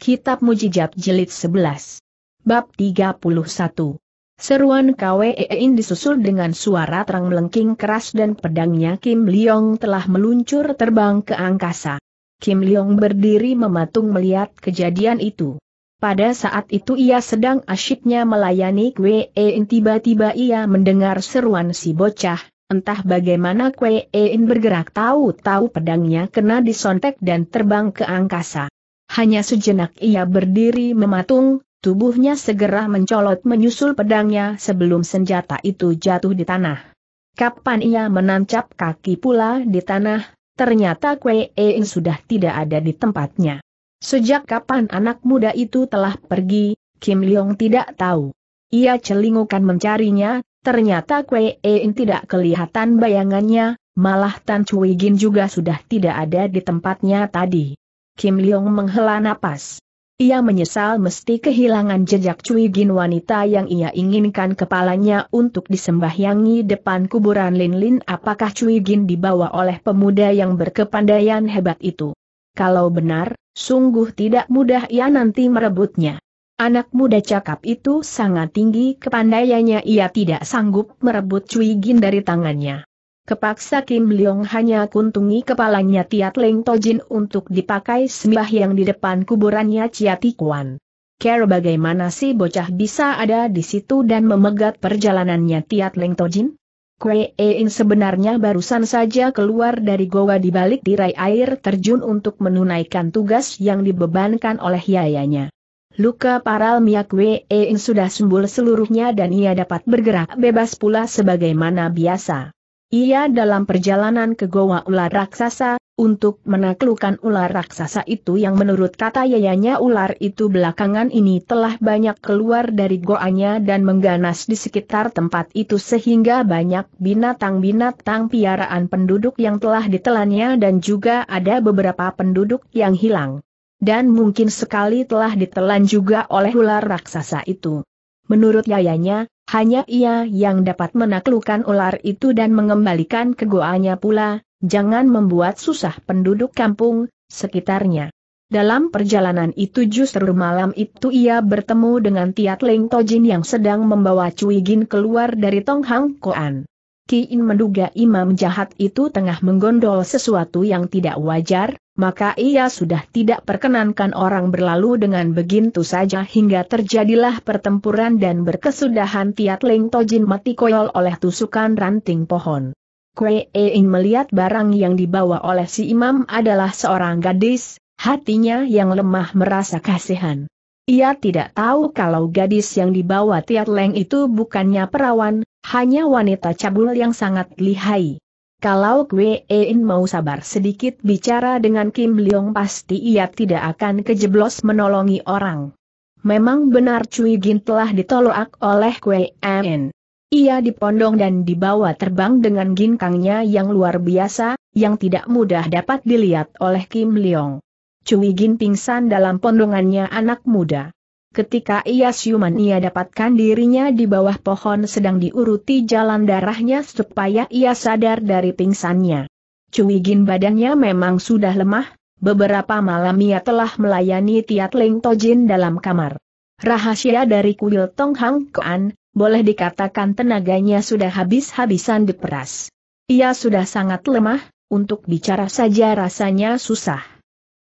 Kitab Mujizat Jilid 11. Bab 31. Seruan KWEIN disusul dengan suara terang melengking keras dan pedangnya Kim Leong telah meluncur terbang ke angkasa. Kim Leong berdiri mematung melihat kejadian itu. Pada saat itu ia sedang asyiknya melayani KWEIN tiba-tiba ia mendengar seruan si bocah, entah bagaimana KWEIN bergerak tahu-tahu pedangnya kena disontek dan terbang ke angkasa. Hanya sejenak ia berdiri mematung, tubuhnya segera mencolot menyusul pedangnya sebelum senjata itu jatuh di tanah. Kapan ia menancap kaki pula di tanah, ternyata Kwe Ing sudah tidak ada di tempatnya. Sejak kapan anak muda itu telah pergi, Kim Leong tidak tahu. Ia celingukan mencarinya, ternyata Kwe Ing tidak kelihatan bayangannya, malah Tan Cui Gin juga sudah tidak ada di tempatnya tadi. Kim Leong menghela napas. Ia menyesal mesti kehilangan jejak Cui Gin wanita yang ia inginkan kepalanya untuk disembahyangi depan kuburan Lin Lin apakah Cui Gin dibawa oleh pemuda yang berkepandaian hebat itu. Kalau benar, sungguh tidak mudah ia nanti merebutnya. Anak muda cakap itu sangat tinggi kepandaiannya ia tidak sanggup merebut Cui Gin dari tangannya. Kepaksa Kim Leong hanya kuntungi kepalanya Tiat Leng Tojin untuk dipakai sembahyang di depan kuburannya Chia Kuan. Care bagaimana si bocah bisa ada di situ dan memegat perjalanannya Tiat Leng Tojin? Kue Ein sebenarnya barusan saja keluar dari goa di balik tirai air terjun untuk menunaikan tugas yang dibebankan oleh yayanya. Luka paral Mia Kue Ein sudah sembuh seluruhnya dan ia dapat bergerak bebas pula sebagaimana biasa. Ia dalam perjalanan ke Goa Ular Raksasa, untuk menaklukkan ular raksasa itu yang menurut kata yayanya ular itu belakangan ini telah banyak keluar dari goanya dan mengganas di sekitar tempat itu sehingga banyak binatang-binatang piaraan penduduk yang telah ditelannya dan juga ada beberapa penduduk yang hilang. Dan mungkin sekali telah ditelan juga oleh ular raksasa itu. Menurut yayanya, hanya ia yang dapat menaklukkan ular itu dan mengembalikan ke goanya pula, jangan membuat susah penduduk kampung, sekitarnya. Dalam perjalanan itu justru malam itu ia bertemu dengan Tiat Leng Tojin yang sedang membawa Cui Gin keluar dari Tong Hang Koan. Kiin menduga imam jahat itu tengah menggondol sesuatu yang tidak wajar, maka ia sudah tidak perkenankan orang berlalu dengan begitu saja hingga terjadilah pertempuran dan berkesudahan Tiat Leng Tojin mati koyol oleh tusukan ranting pohon. Kue Ein melihat barang yang dibawa oleh si imam adalah seorang gadis, hatinya yang lemah merasa kasihan. Ia tidak tahu kalau gadis yang dibawa Tiat Leng itu bukannya perawan, hanya wanita cabul yang sangat lihai. Kalau Kwe Ein mau sabar sedikit bicara dengan Kim Leong pasti ia tidak akan kejeblos menolongi orang. Memang benar Cui Gin telah ditolak oleh Kwe Ein. Ia dipondong dan dibawa terbang dengan ginkangnya yang luar biasa, yang tidak mudah dapat dilihat oleh Kim Leong. Cui Gin pingsan dalam pondongannya anak muda. Ketika ia siuman ia dapatkan dirinya di bawah pohon sedang diuruti jalan darahnya supaya ia sadar dari pingsannya. Cui Gin badannya memang sudah lemah, beberapa malam ia telah melayani Tiat Leng Tojin dalam kamar. Rahasia dari kuil Tong Hang Koan, boleh dikatakan tenaganya sudah habis-habisan diperas. Ia sudah sangat lemah, untuk bicara saja rasanya susah.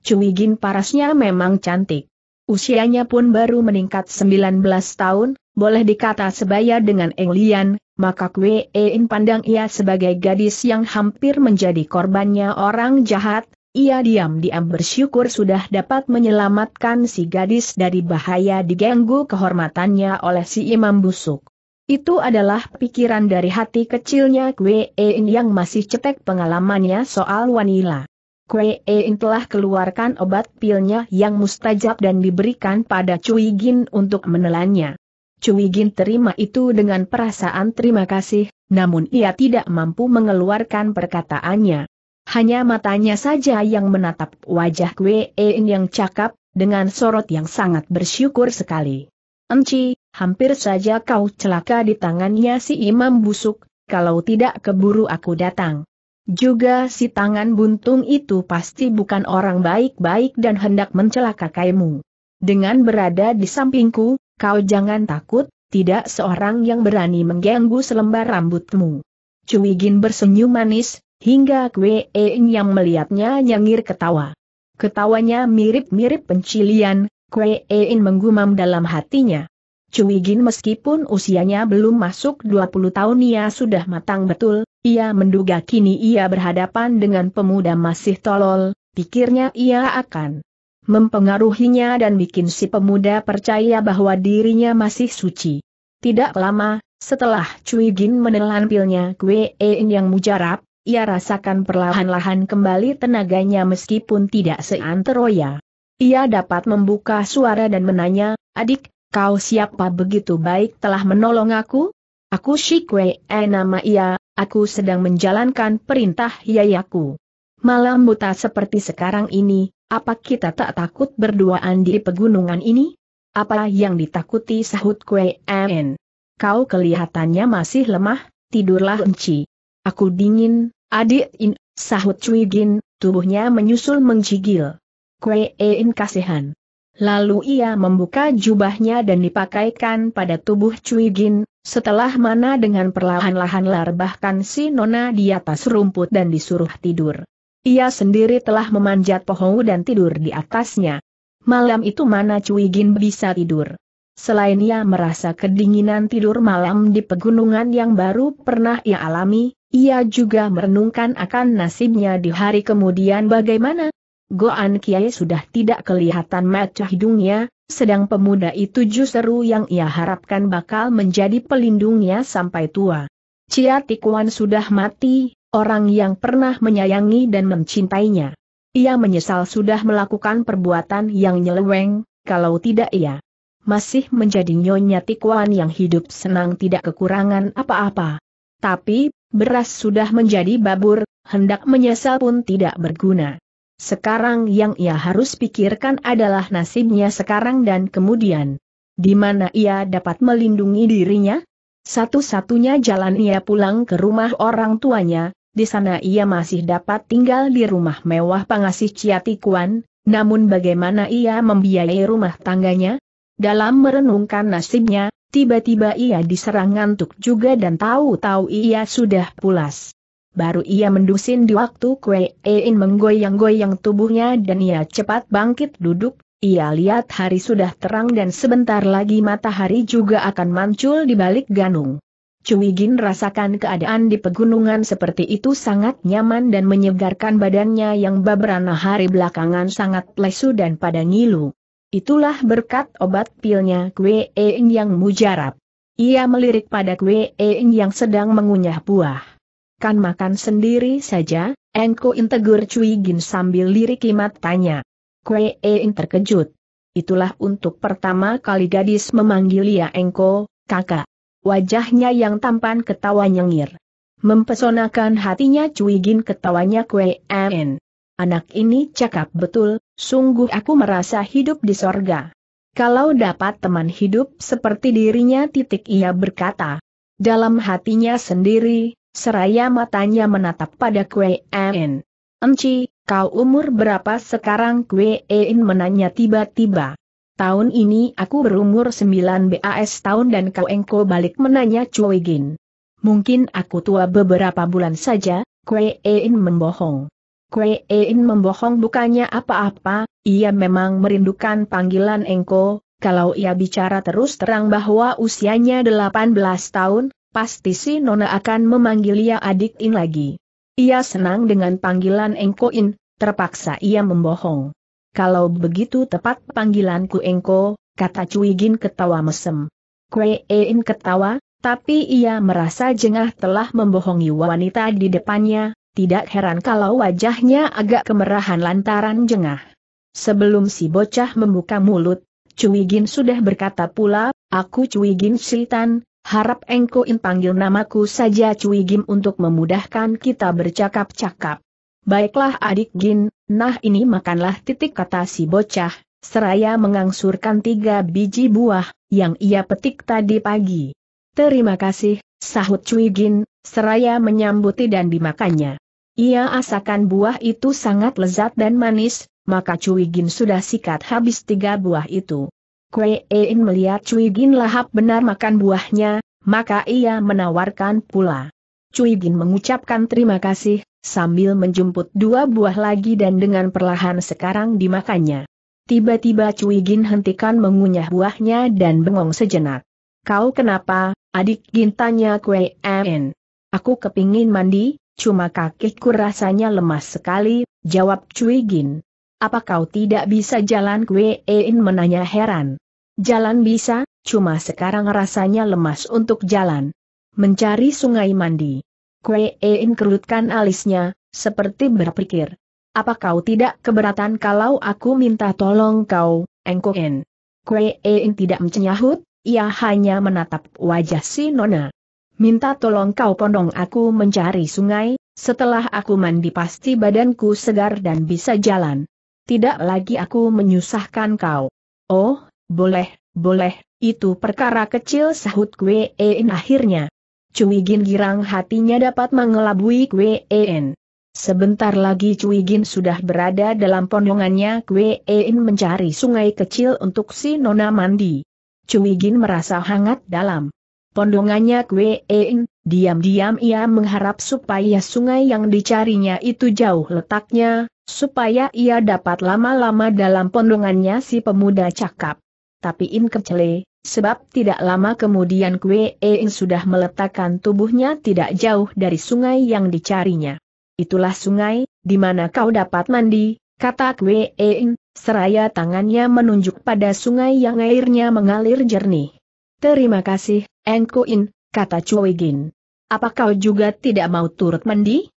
Cui Gin parasnya memang cantik. Usianya pun baru meningkat 19 tahun, boleh dikata sebaya dengan Eng Lian, maka Kwe In pandang ia sebagai gadis yang hampir menjadi korbannya orang jahat, ia diam-diam bersyukur sudah dapat menyelamatkan si gadis dari bahaya diganggu kehormatannya oleh si imam busuk. Itu adalah pikiran dari hati kecilnya Kwe In yang masih cetek pengalamannya soal wanita. Kue telah keluarkan obat pilnya yang mustajab dan diberikan pada Cui Gin untuk menelannya. Cui Gin terima itu dengan perasaan terima kasih, namun ia tidak mampu mengeluarkan perkataannya. Hanya matanya saja yang menatap wajah Kue yang cakap, dengan sorot yang sangat bersyukur sekali. Enci, hampir saja kau celaka di tangannya si imam busuk, kalau tidak keburu aku datang. Juga si tangan buntung itu pasti bukan orang baik-baik dan hendak mencelakaimu. Dengan berada di sampingku, kau jangan takut, tidak seorang yang berani mengganggu selembar rambutmu. Cui Gin bersenyum manis, hingga Kwe In yang melihatnya nyengir ketawa. Ketawanya mirip-mirip pencilian, Kwe In menggumam dalam hatinya. Cui Gin meskipun usianya belum masuk 20 tahun ia sudah matang betul, ia menduga kini ia berhadapan dengan pemuda masih tolol, pikirnya ia akan mempengaruhinya dan bikin si pemuda percaya bahwa dirinya masih suci. Tidak lama, setelah Cui Gin menelan pilnya Kue In yang mujarab, ia rasakan perlahan-lahan kembali tenaganya meskipun tidak seanteroya. Ia dapat membuka suara dan menanya, adik, kau siapa begitu baik telah menolong aku? Aku Shikwe, eh nama ia, aku sedang menjalankan perintah yayaku. Malam buta seperti sekarang ini, apa kita tak takut berduaan di pegunungan ini? Apa yang ditakuti sahut Kue En? Kau kelihatannya masih lemah, tidurlah enci. Aku dingin, adik in, sahut Cui Gin, tubuhnya menyusul menggigil. Kue En kasihan. Lalu ia membuka jubahnya dan dipakaikan pada tubuh Cui Gin, setelah mana dengan perlahan-lahan larbahkan si Nona di atas rumput dan disuruh tidur. Ia sendiri telah memanjat pohon dan tidur di atasnya. Malam itu mana Cui Gin bisa tidur. Selain ia merasa kedinginan tidur malam di pegunungan yang baru pernah ia alami, ia juga merenungkan akan nasibnya di hari kemudian bagaimana. Goan Kiai sudah tidak kelihatan mata hidungnya, sedang pemuda itu justru yang ia harapkan bakal menjadi pelindungnya sampai tua. Cia Tikuan sudah mati, orang yang pernah menyayangi dan mencintainya. Ia menyesal sudah melakukan perbuatan yang nyeleweng, kalau tidak ia masih menjadi nyonya tikuan yang hidup senang tidak kekurangan apa-apa. Tapi, beras sudah menjadi babur, hendak menyesal pun tidak berguna. Sekarang yang ia harus pikirkan adalah nasibnya sekarang dan kemudian. Di mana ia dapat melindungi dirinya? Satu-satunya jalan ia pulang ke rumah orang tuanya, di sana ia masih dapat tinggal di rumah mewah pengasih Ciatikuan, namun bagaimana ia membiayai rumah tangganya? Dalam merenungkan nasibnya, tiba-tiba ia diserang ngantuk juga dan tahu-tahu ia sudah pulas. Baru ia mendusin di waktu Kue Ein menggoyang-goyang tubuhnya dan ia cepat bangkit duduk, ia lihat hari sudah terang dan sebentar lagi matahari juga akan muncul di balik ganung. Cui Gin rasakan keadaan di pegunungan seperti itu sangat nyaman dan menyegarkan badannya yang beberapa hari belakangan sangat lesu dan pada ngilu. Itulah berkat obat pilnya Kue Eing yang mujarab. Ia melirik pada Kue Eing yang sedang mengunyah buah. Kan makan sendiri saja, engko integur Cui Gin sambil lirik matanya. Kue Eing terkejut. Itulah untuk pertama kali gadis memanggil ia engko, kakak. Wajahnya yang tampan ketawa nyengir. Mempesonakan hatinya Cuigin ketawanya Kue En. Anak ini cakap betul, sungguh aku merasa hidup di sorga. Kalau dapat teman hidup seperti dirinya titik ia berkata. Dalam hatinya sendiri, seraya matanya menatap pada Kue En. Enci, kau umur berapa sekarang Kue En menanya tiba-tiba. Tahun ini aku berumur 9 BAS tahun dan kau engko balik menanya Gin. Mungkin aku tua beberapa bulan saja, Kue Ein membohong. Kue Ein membohong bukannya apa-apa, ia memang merindukan panggilan engko, kalau ia bicara terus terang bahwa usianya 18 tahun, pasti si Nona akan memanggil ia adik In lagi. Ia senang dengan panggilan engko In, terpaksa ia membohong. Kalau begitu tepat panggilanku engko, kata Cuigin ketawa mesem. Kue Ein ketawa, tapi ia merasa jengah telah membohongi wanita di depannya, tidak heran kalau wajahnya agak kemerahan lantaran jengah. Sebelum si bocah membuka mulut, Cuigin sudah berkata pula, aku Cuigin Sultan, harap engko in panggil namaku saja Cuigim untuk memudahkan kita bercakap-cakap. Baiklah adik Gin, nah ini makanlah titik kata si bocah, seraya mengangsurkan tiga biji buah, yang ia petik tadi pagi. Terima kasih, sahut Cui Gin, seraya menyambuti dan dimakannya. Ia asakan buah itu sangat lezat dan manis, maka Cui Gin sudah sikat habis tiga buah itu. Kue In melihat Cui Gin lahap benar makan buahnya, maka ia menawarkan pula. Cui Gin mengucapkan terima kasih, sambil menjemput dua buah lagi dan dengan perlahan sekarang dimakannya. Tiba-tiba Cui Gin hentikan mengunyah buahnya dan bengong sejenak. Kau kenapa, adik Gin tanya Kue In. Aku kepingin mandi, cuma kakiku rasanya lemas sekali, jawab Cui Gin. Apa kau tidak bisa jalan Kue In menanya heran. Jalan bisa, cuma sekarang rasanya lemas untuk jalan. Mencari sungai mandi. Kue In kerutkan alisnya, seperti berpikir. Apa kau tidak keberatan kalau aku minta tolong kau, Engko In? Kue In tidak menyahut, ia hanya menatap wajah si Nona. Minta tolong kau pondong aku mencari sungai, setelah aku mandi pasti badanku segar dan bisa jalan. Tidak lagi aku menyusahkan kau. Oh, boleh, boleh, itu perkara kecil sahut Kwe En akhirnya. Cui Gin girang hatinya dapat mengelabui Kwe En. Sebentar lagi Cui Gin sudah berada dalam pondongannya Kwe En mencari sungai kecil untuk si Nona mandi. Cui Gin merasa hangat dalam pondongannya Kwe Eng, diam-diam ia mengharap supaya sungai yang dicarinya itu jauh letaknya, supaya ia dapat lama-lama dalam pondongannya si pemuda cakap. Tapi in kecele, sebab tidak lama kemudian Kwe Eng sudah meletakkan tubuhnya tidak jauh dari sungai yang dicarinya. Itulah sungai, di mana kau dapat mandi, kata Kwe Eng, seraya tangannya menunjuk pada sungai yang airnya mengalir jernih. Terima kasih, Engkuin, kata Choi Gin. Apa kau juga tidak mau turut mandi?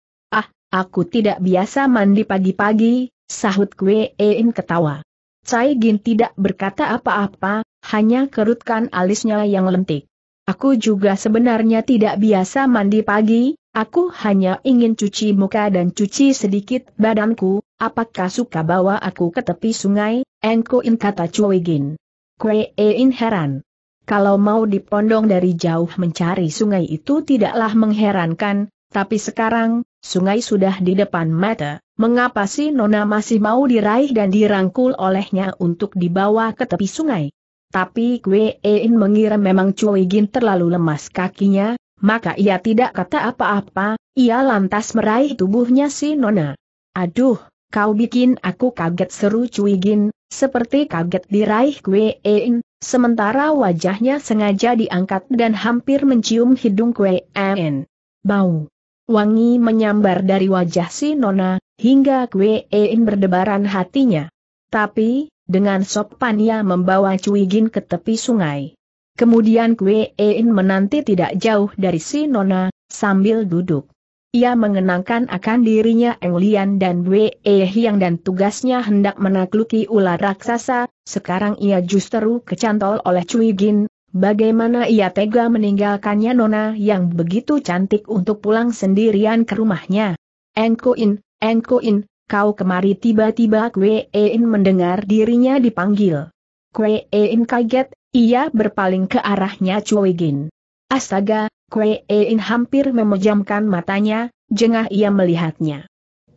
Aku tidak biasa mandi pagi-pagi, sahut Kwe In ketawa. Chai Gin tidak berkata apa-apa, hanya kerutkan alisnya yang lentik. Aku juga sebenarnya tidak biasa mandi pagi, aku hanya ingin cuci muka dan cuci sedikit badanku, apakah suka bawa aku ke tepi sungai, Engkuin kata Choi Gin. Kwe In heran. Kalau mau dipondong dari jauh mencari sungai itu tidaklah mengherankan, tapi sekarang, sungai sudah di depan mata, mengapa si Nona masih mau diraih dan dirangkul olehnya untuk dibawa ke tepi sungai? Tapi Kwe In mengira memang Choi Gin terlalu lemas kakinya, maka ia tidak kata apa-apa, ia lantas meraih tubuhnya si Nona. Aduh, kau bikin aku kaget seru Cui Gin, seperti kaget diraih Kwe In, sementara wajahnya sengaja diangkat dan hampir mencium hidung Kwe In. Bau. Wangi menyambar dari wajah si Nona, hingga Kwe In berdebaran hatinya. Tapi, dengan sopan ia membawa Cui Gin ke tepi sungai. Kemudian Kwe In menanti tidak jauh dari si Nona, sambil duduk. Ia mengenangkan akan dirinya Eng Lian dan Wei Hiang dan tugasnya hendak menakluki ular raksasa, sekarang ia justru kecantol oleh Cui Gin, bagaimana ia tega meninggalkannya Nona yang begitu cantik untuk pulang sendirian ke rumahnya. Engko In, Engko In, kau kemari tiba-tiba Kwe In mendengar dirinya dipanggil. Kwe In kaget, ia berpaling ke arahnya Cui Gin. Astaga, Kwe In hampir memejamkan matanya, jengah ia melihatnya.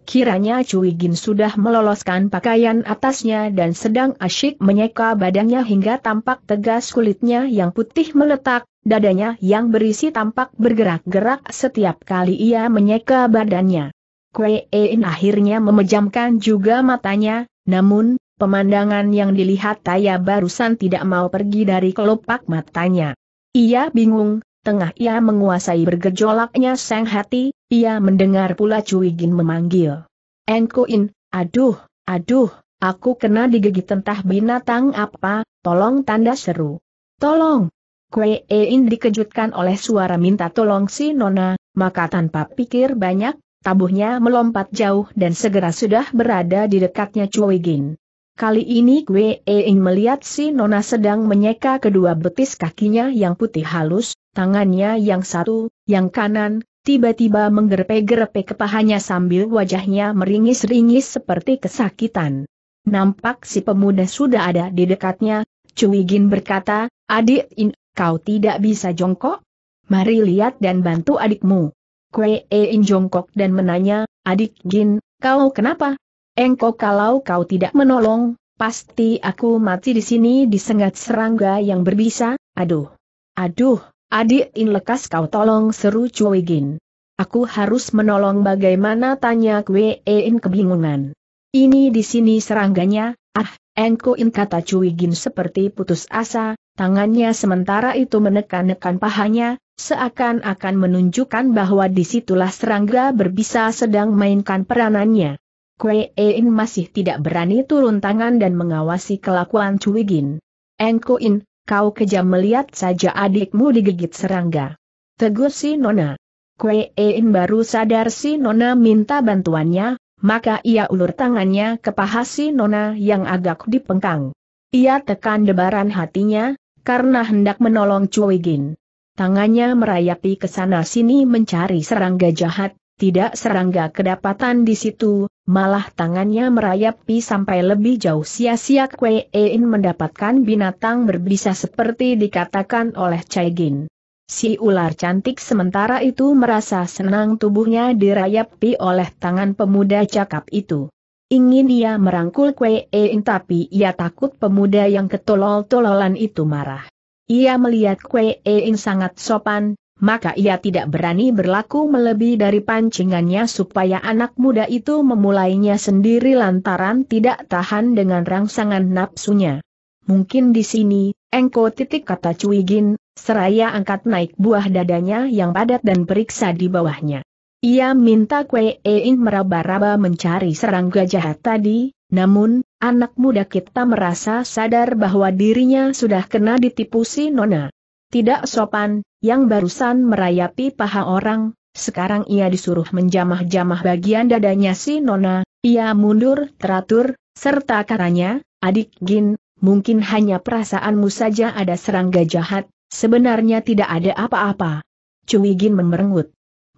Kiranya Cui Gin sudah meloloskan pakaian atasnya dan sedang asyik menyeka badannya hingga tampak tegas kulitnya yang putih meletak, dadanya yang berisi tampak bergerak-gerak setiap kali ia menyeka badannya. Kwe In akhirnya memejamkan juga matanya, namun, pemandangan yang dilihat Taya barusan tidak mau pergi dari kelopak matanya. Ia bingung, tengah ia menguasai bergejolaknya sang hati, ia mendengar pula Cui Gin memanggil. Engkuin, aduh, aduh, aku kena digigit entah binatang apa, tolong tanda seru. Tolong! Kue In dikejutkan oleh suara minta tolong si Nona, maka tanpa pikir banyak, tabuhnya melompat jauh dan segera sudah berada di dekatnya Cui Gin. Kali ini Kwe Eing melihat si Nona sedang menyeka kedua betis kakinya yang putih halus, tangannya yang satu, yang kanan, tiba-tiba menggerpe-gerpe kepahanya sambil wajahnya meringis-ringis seperti kesakitan. Nampak si pemuda sudah ada di dekatnya, Cui Gin berkata, adik In, kau tidak bisa jongkok? Mari lihat dan bantu adikmu. Kwe Eing jongkok dan menanya, adik Gin, kau kenapa? engkau kalau kau tidak menolong, pasti aku mati di sini disengat serangga yang berbisa, aduh. Aduh, adik in lekas kau tolong seru Cuigin. Aku harus menolong bagaimana tanya Kwe In kebingungan. Ini di sini serangganya, ah, engkau in kata Cuigin seperti putus asa, tangannya sementara itu menekan-nekan pahanya, seakan-akan menunjukkan bahwa di situlah serangga berbisa sedang mainkan peranannya. Kue In masih tidak berani turun tangan dan mengawasi kelakuan Cuigin. Engko In, kau kejam melihat saja adikmu digigit serangga. Tegur si Nona. Kue In baru sadar si Nona minta bantuannya, maka ia ulur tangannya ke paha si Nona yang agak dipengkang. Ia tekan debaran hatinya, karena hendak menolong Cuigin. Tangannya merayapi ke sana sini mencari serangga jahat, tidak serangga kedapatan di situ, malah tangannya merayapi sampai lebih jauh sia-sia Kwe In mendapatkan binatang berbisa seperti dikatakan oleh Gin. Si ular cantik sementara itu merasa senang tubuhnya dirayapi oleh tangan pemuda cakap itu. Ingin ia merangkul Kwe In tapi ia takut pemuda yang ketolol-tololan itu marah. Ia melihat Kwe In sangat sopan, maka ia tidak berani berlaku melebihi dari pancingannya supaya anak muda itu memulainya sendiri lantaran tidak tahan dengan rangsangan nafsunya. Mungkin di sini, engko titik kata Cuigin, seraya angkat naik buah dadanya yang padat dan periksa di bawahnya. Ia minta Kue Ein meraba-raba mencari serangga jahat tadi, namun, anak muda kita merasa sadar bahwa dirinya sudah kena ditipu si Nona. Tidak sopan, yang barusan merayapi paha orang, sekarang ia disuruh menjamah-jamah bagian dadanya si Nona, ia mundur teratur, serta katanya, adik Gin, mungkin hanya perasaanmu saja ada serangga jahat, sebenarnya tidak ada apa-apa. Cui Gin memerengut.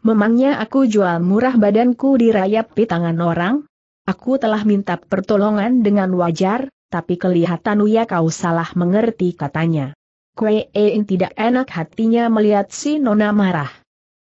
Memangnya aku jual murah badanku dirayapi tangan orang? Aku telah minta pertolongan dengan wajar, tapi kelihatan Uya kau salah mengerti katanya. Kue Ein tidak enak hatinya melihat si Nona marah.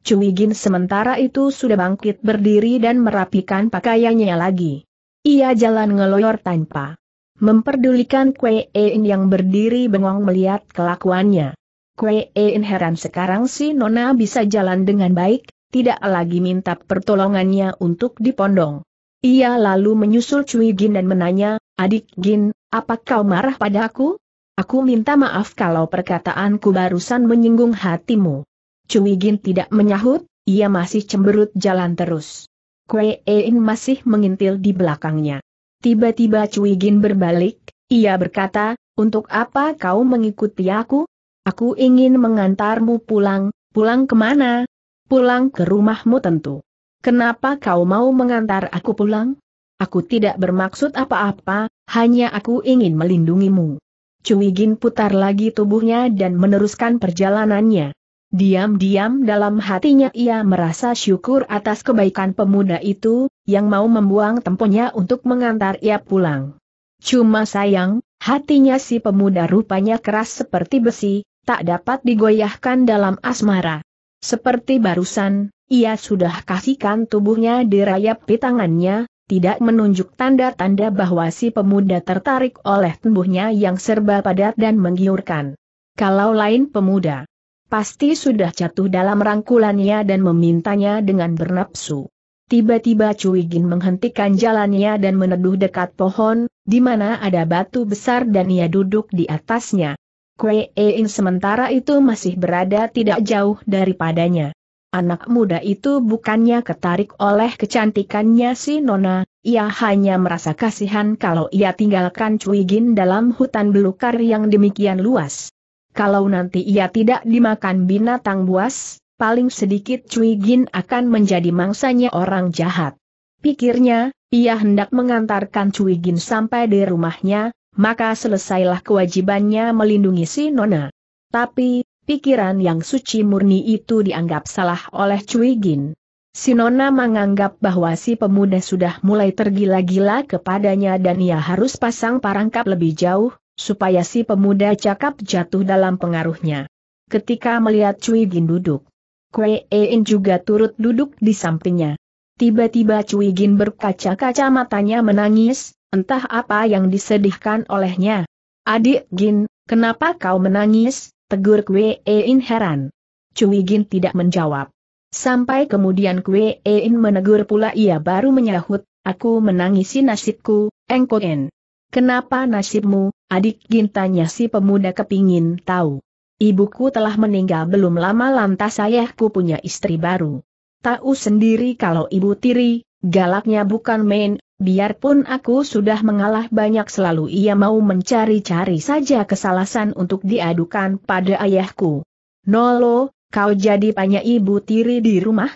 Cui Gin sementara itu sudah bangkit berdiri dan merapikan pakaiannya lagi. Ia jalan ngeloyor tanpa memperdulikan Kue Ein yang berdiri bengong melihat kelakuannya. Kue Ein heran sekarang si Nona bisa jalan dengan baik, tidak lagi minta pertolongannya untuk dipondong. Ia lalu menyusul Cui Gin dan menanya, adik Gin, apa kau marah padaku? Aku minta maaf kalau perkataanku barusan menyinggung hatimu. Cui Gin tidak menyahut, ia masih cemberut jalan terus. Kue Ein masih mengintil di belakangnya. Tiba-tiba Cui Gin berbalik, ia berkata, untuk apa kau mengikuti aku? Aku ingin mengantarmu pulang, pulang ke mana? Pulang ke rumahmu tentu. Kenapa kau mau mengantar aku pulang? Aku tidak bermaksud apa-apa, hanya aku ingin melindungimu. Cui Gin putar lagi tubuhnya dan meneruskan perjalanannya. Diam-diam dalam hatinya ia merasa syukur atas kebaikan pemuda itu, yang mau membuang temponya untuk mengantar ia pulang. Cuma sayang, hatinya si pemuda rupanya keras seperti besi, tak dapat digoyahkan dalam asmara. Seperti barusan, ia sudah kasihkan tubuhnya dirayapi tangannya, tidak menunjuk tanda-tanda bahwa si pemuda tertarik oleh tubuhnya yang serba padat dan menggiurkan. Kalau lain pemuda, pasti sudah jatuh dalam rangkulannya dan memintanya dengan bernapsu. Tiba-tiba Cui Gin menghentikan jalannya dan meneduh dekat pohon, di mana ada batu besar dan ia duduk di atasnya. Kue Ein sementara itu masih berada tidak jauh daripadanya. Anak muda itu bukannya ketarik oleh kecantikannya si Nona, ia hanya merasa kasihan kalau ia tinggalkan Cuigin dalam hutan belukar yang demikian luas. Kalau nanti ia tidak dimakan binatang buas, paling sedikit Cuigin akan menjadi mangsanya orang jahat. Pikirnya, ia hendak mengantarkan Cuigin sampai di rumahnya, maka selesailah kewajibannya melindungi si Nona. Tapi, Pikiran yang suci murni itu dianggap salah oleh Cui Gin. Sinona menganggap bahwa si pemuda sudah mulai tergila-gila kepadanya dan ia harus pasang parangkap lebih jauh, supaya si pemuda cakap jatuh dalam pengaruhnya. Ketika melihat Cui Gin duduk, Kue Ein juga turut duduk di sampingnya. Tiba-tiba Cui Gin berkaca-kaca matanya menangis, entah apa yang disedihkan olehnya. Adik Gin, kenapa kau menangis? Tegur Kwe In heran. Cui Gin tidak menjawab. Sampai kemudian Kwe In menegur pula ia baru menyahut, aku menangisi nasibku, Engkoen. Kenapa nasibmu, adik Gin tanya si pemuda kepingin tahu. Ibuku telah meninggal belum lama lantas ayahku punya istri baru. Tahu sendiri kalau ibu tiri, galaknya bukan main, biarpun aku sudah mengalah banyak selalu ia mau mencari-cari saja kesalahan untuk diadukan pada ayahku. Nolo, kau jadi banyak ibu tiri di rumah?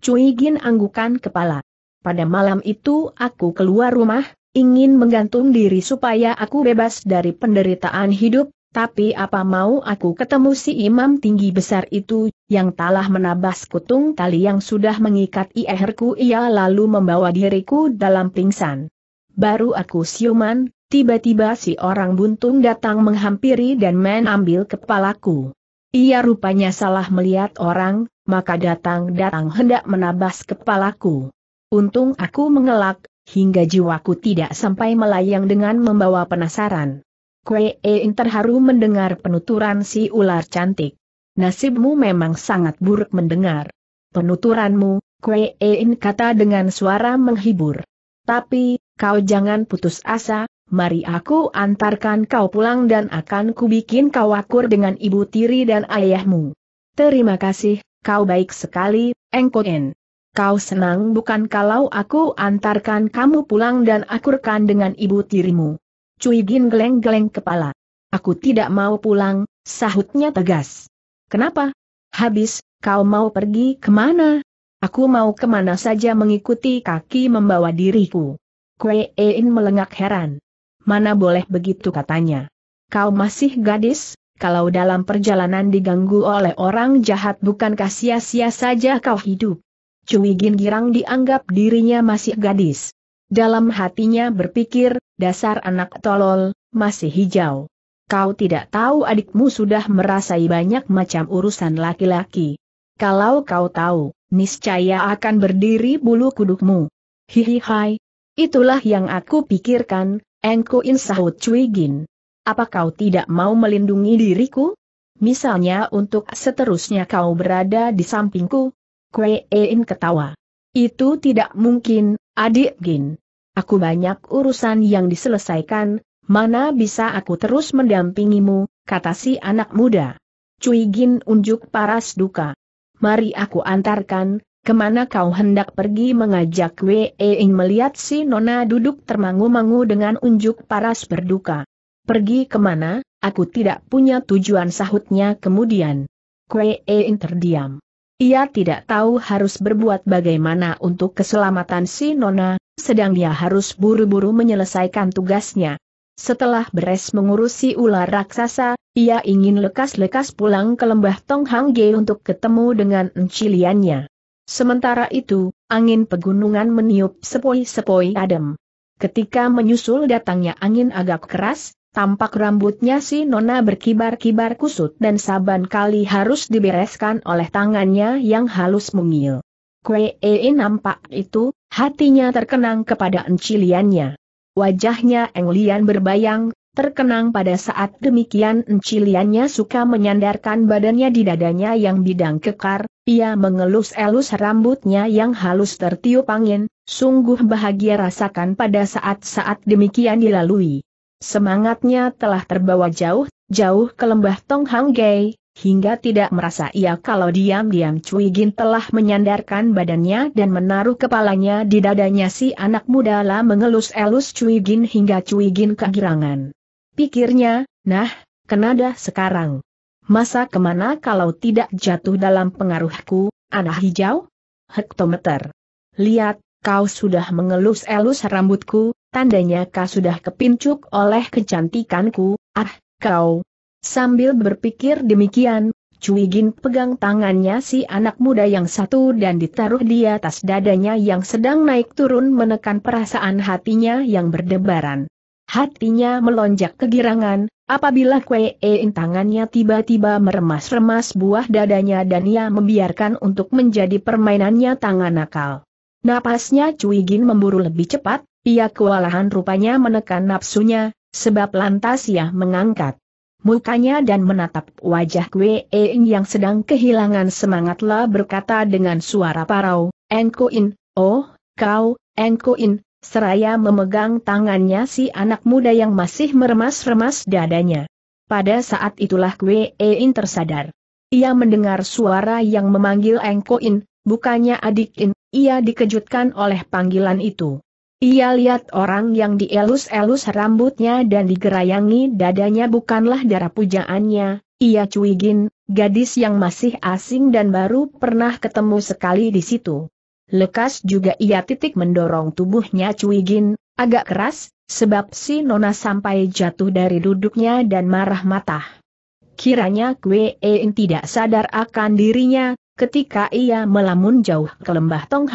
Cui Gin anggukan kepala. Pada malam itu aku keluar rumah, ingin menggantung diri supaya aku bebas dari penderitaan hidup, tapi apa mau aku ketemu si imam tinggi besar itu, yang telah menabas kutung tali yang sudah mengikat iherku ia lalu membawa diriku dalam pingsan. Baru aku siuman, tiba-tiba si orang buntung datang menghampiri dan mengambil kepalaku. Ia rupanya salah melihat orang, maka datang-datang hendak menabas kepalaku. Untung aku mengelak, hingga jiwaku tidak sampai melayang dengan membawa penasaran. Kue In terharu mendengar penuturan si ular cantik. Nasibmu memang sangat buruk mendengar. Penuturanmu, Kue In kata dengan suara menghibur. Tapi, kau jangan putus asa, mari aku antarkan kau pulang dan akan kubikin kau akur dengan ibu tiri dan ayahmu. Terima kasih, kau baik sekali, Engkoen. Kau senang bukan kalau aku antarkan kamu pulang dan akurkan dengan ibu tirimu? Cui Gin geleng-geleng kepala. Aku tidak mau pulang, sahutnya tegas. Kenapa? Habis, kau mau pergi ke mana? Aku mau ke mana saja mengikuti kaki membawa diriku. Kue In melengak heran. Mana boleh begitu katanya. Kau masih gadis, kalau dalam perjalanan diganggu oleh orang jahat bukankah sia-sia saja kau hidup. Cui Gin girang dianggap dirinya masih gadis. Dalam hatinya berpikir, dasar anak tolol, masih hijau. Kau tidak tahu adikmu sudah merasai banyak macam urusan laki-laki. Kalau kau tahu, niscaya akan berdiri bulu kudukmu. Hihi hai. Itulah yang aku pikirkan, Engku In sahut Cui Gin. Apa kau tidak mau melindungi diriku? Misalnya untuk seterusnya kau berada di sampingku? Kue In ketawa. Itu tidak mungkin, adik Gin. Aku banyak urusan yang diselesaikan, mana bisa aku terus mendampingimu, kata si anak muda. Cui Gin unjuk paras duka. Mari aku antarkan, ke mana kau hendak pergi mengajak Wei Ing melihat si Nona duduk termangu-mangu dengan unjuk paras berduka. Pergi ke mana, aku tidak punya tujuan sahutnya kemudian. Kue Ing terdiam. Ia tidak tahu harus berbuat bagaimana untuk keselamatan si Nona, sedang dia harus buru-buru menyelesaikan tugasnya. Setelah beres mengurusi ular raksasa, ia ingin lekas-lekas pulang ke lembah Tong Hang Ge untuk ketemu dengan enciliannya. Sementara itu, angin pegunungan meniup sepoi-sepoi adem. Ketika menyusul datangnya angin agak keras, Tampak rambutnya si Nona berkibar-kibar kusut dan saban kali harus dibereskan oleh tangannya yang halus mungil. Kue E nampak itu, hatinya terkenang kepada enciliannya. Wajahnya Englian berbayang, terkenang pada saat demikian enciliannya suka menyandarkan badannya di dadanya yang bidang kekar, ia mengelus-elus rambutnya yang halus tertiup angin, sungguh bahagia rasakan pada saat-saat demikian dilalui. Semangatnya telah terbawa jauh, jauh ke lembah Tong Hang Gai, hingga tidak merasa ia kalau diam-diam Cui Gin telah menyandarkan badannya dan menaruh kepalanya di dadanya si anak muda lah mengelus-elus Cui Gin hingga Cui Gin kegirangan. Pikirnya, nah, kenada sekarang. Masa ke mana kalau tidak jatuh dalam pengaruhku, anak hijau? Hektometer. Lihat, kau sudah mengelus-elus rambutku, tandanya kau sudah kepincuk oleh kecantikanku, ah, kau. Sambil berpikir demikian, Cui Gin pegang tangannya si anak muda yang satu dan ditaruh di atas dadanya yang sedang naik turun menekan perasaan hatinya yang berdebaran. Hatinya melonjak kegirangan, apabila Kue In tangannya tiba-tiba meremas-remas buah dadanya dan ia membiarkan untuk menjadi permainannya tangan nakal. Napasnya Cui Gin memburu lebih cepat, ia kewalahan rupanya menekan nafsunya, sebab lantas ia mengangkat mukanya dan menatap wajah Kwe Ing yang sedang kehilangan semangatlah berkata dengan suara parau, Engko In, oh, kau, Engko In, seraya memegang tangannya si anak muda yang masih meremas-remas dadanya. Pada saat itulah Kwe In tersadar. Ia mendengar suara yang memanggil Engko In, bukannya adik In, ia dikejutkan oleh panggilan itu. Ia lihat orang yang dielus-elus rambutnya dan digerayangi dadanya bukanlah darah pujaannya, ia cuigin, gadis yang masih asing dan baru pernah ketemu sekali di situ. Lekas juga ia titik mendorong tubuhnya cuigin, agak keras, sebab si Nona sampai jatuh dari duduknya dan marah mata. Kiranya Kwe tidak sadar akan dirinya, ketika ia melamun jauh ke lembah Tong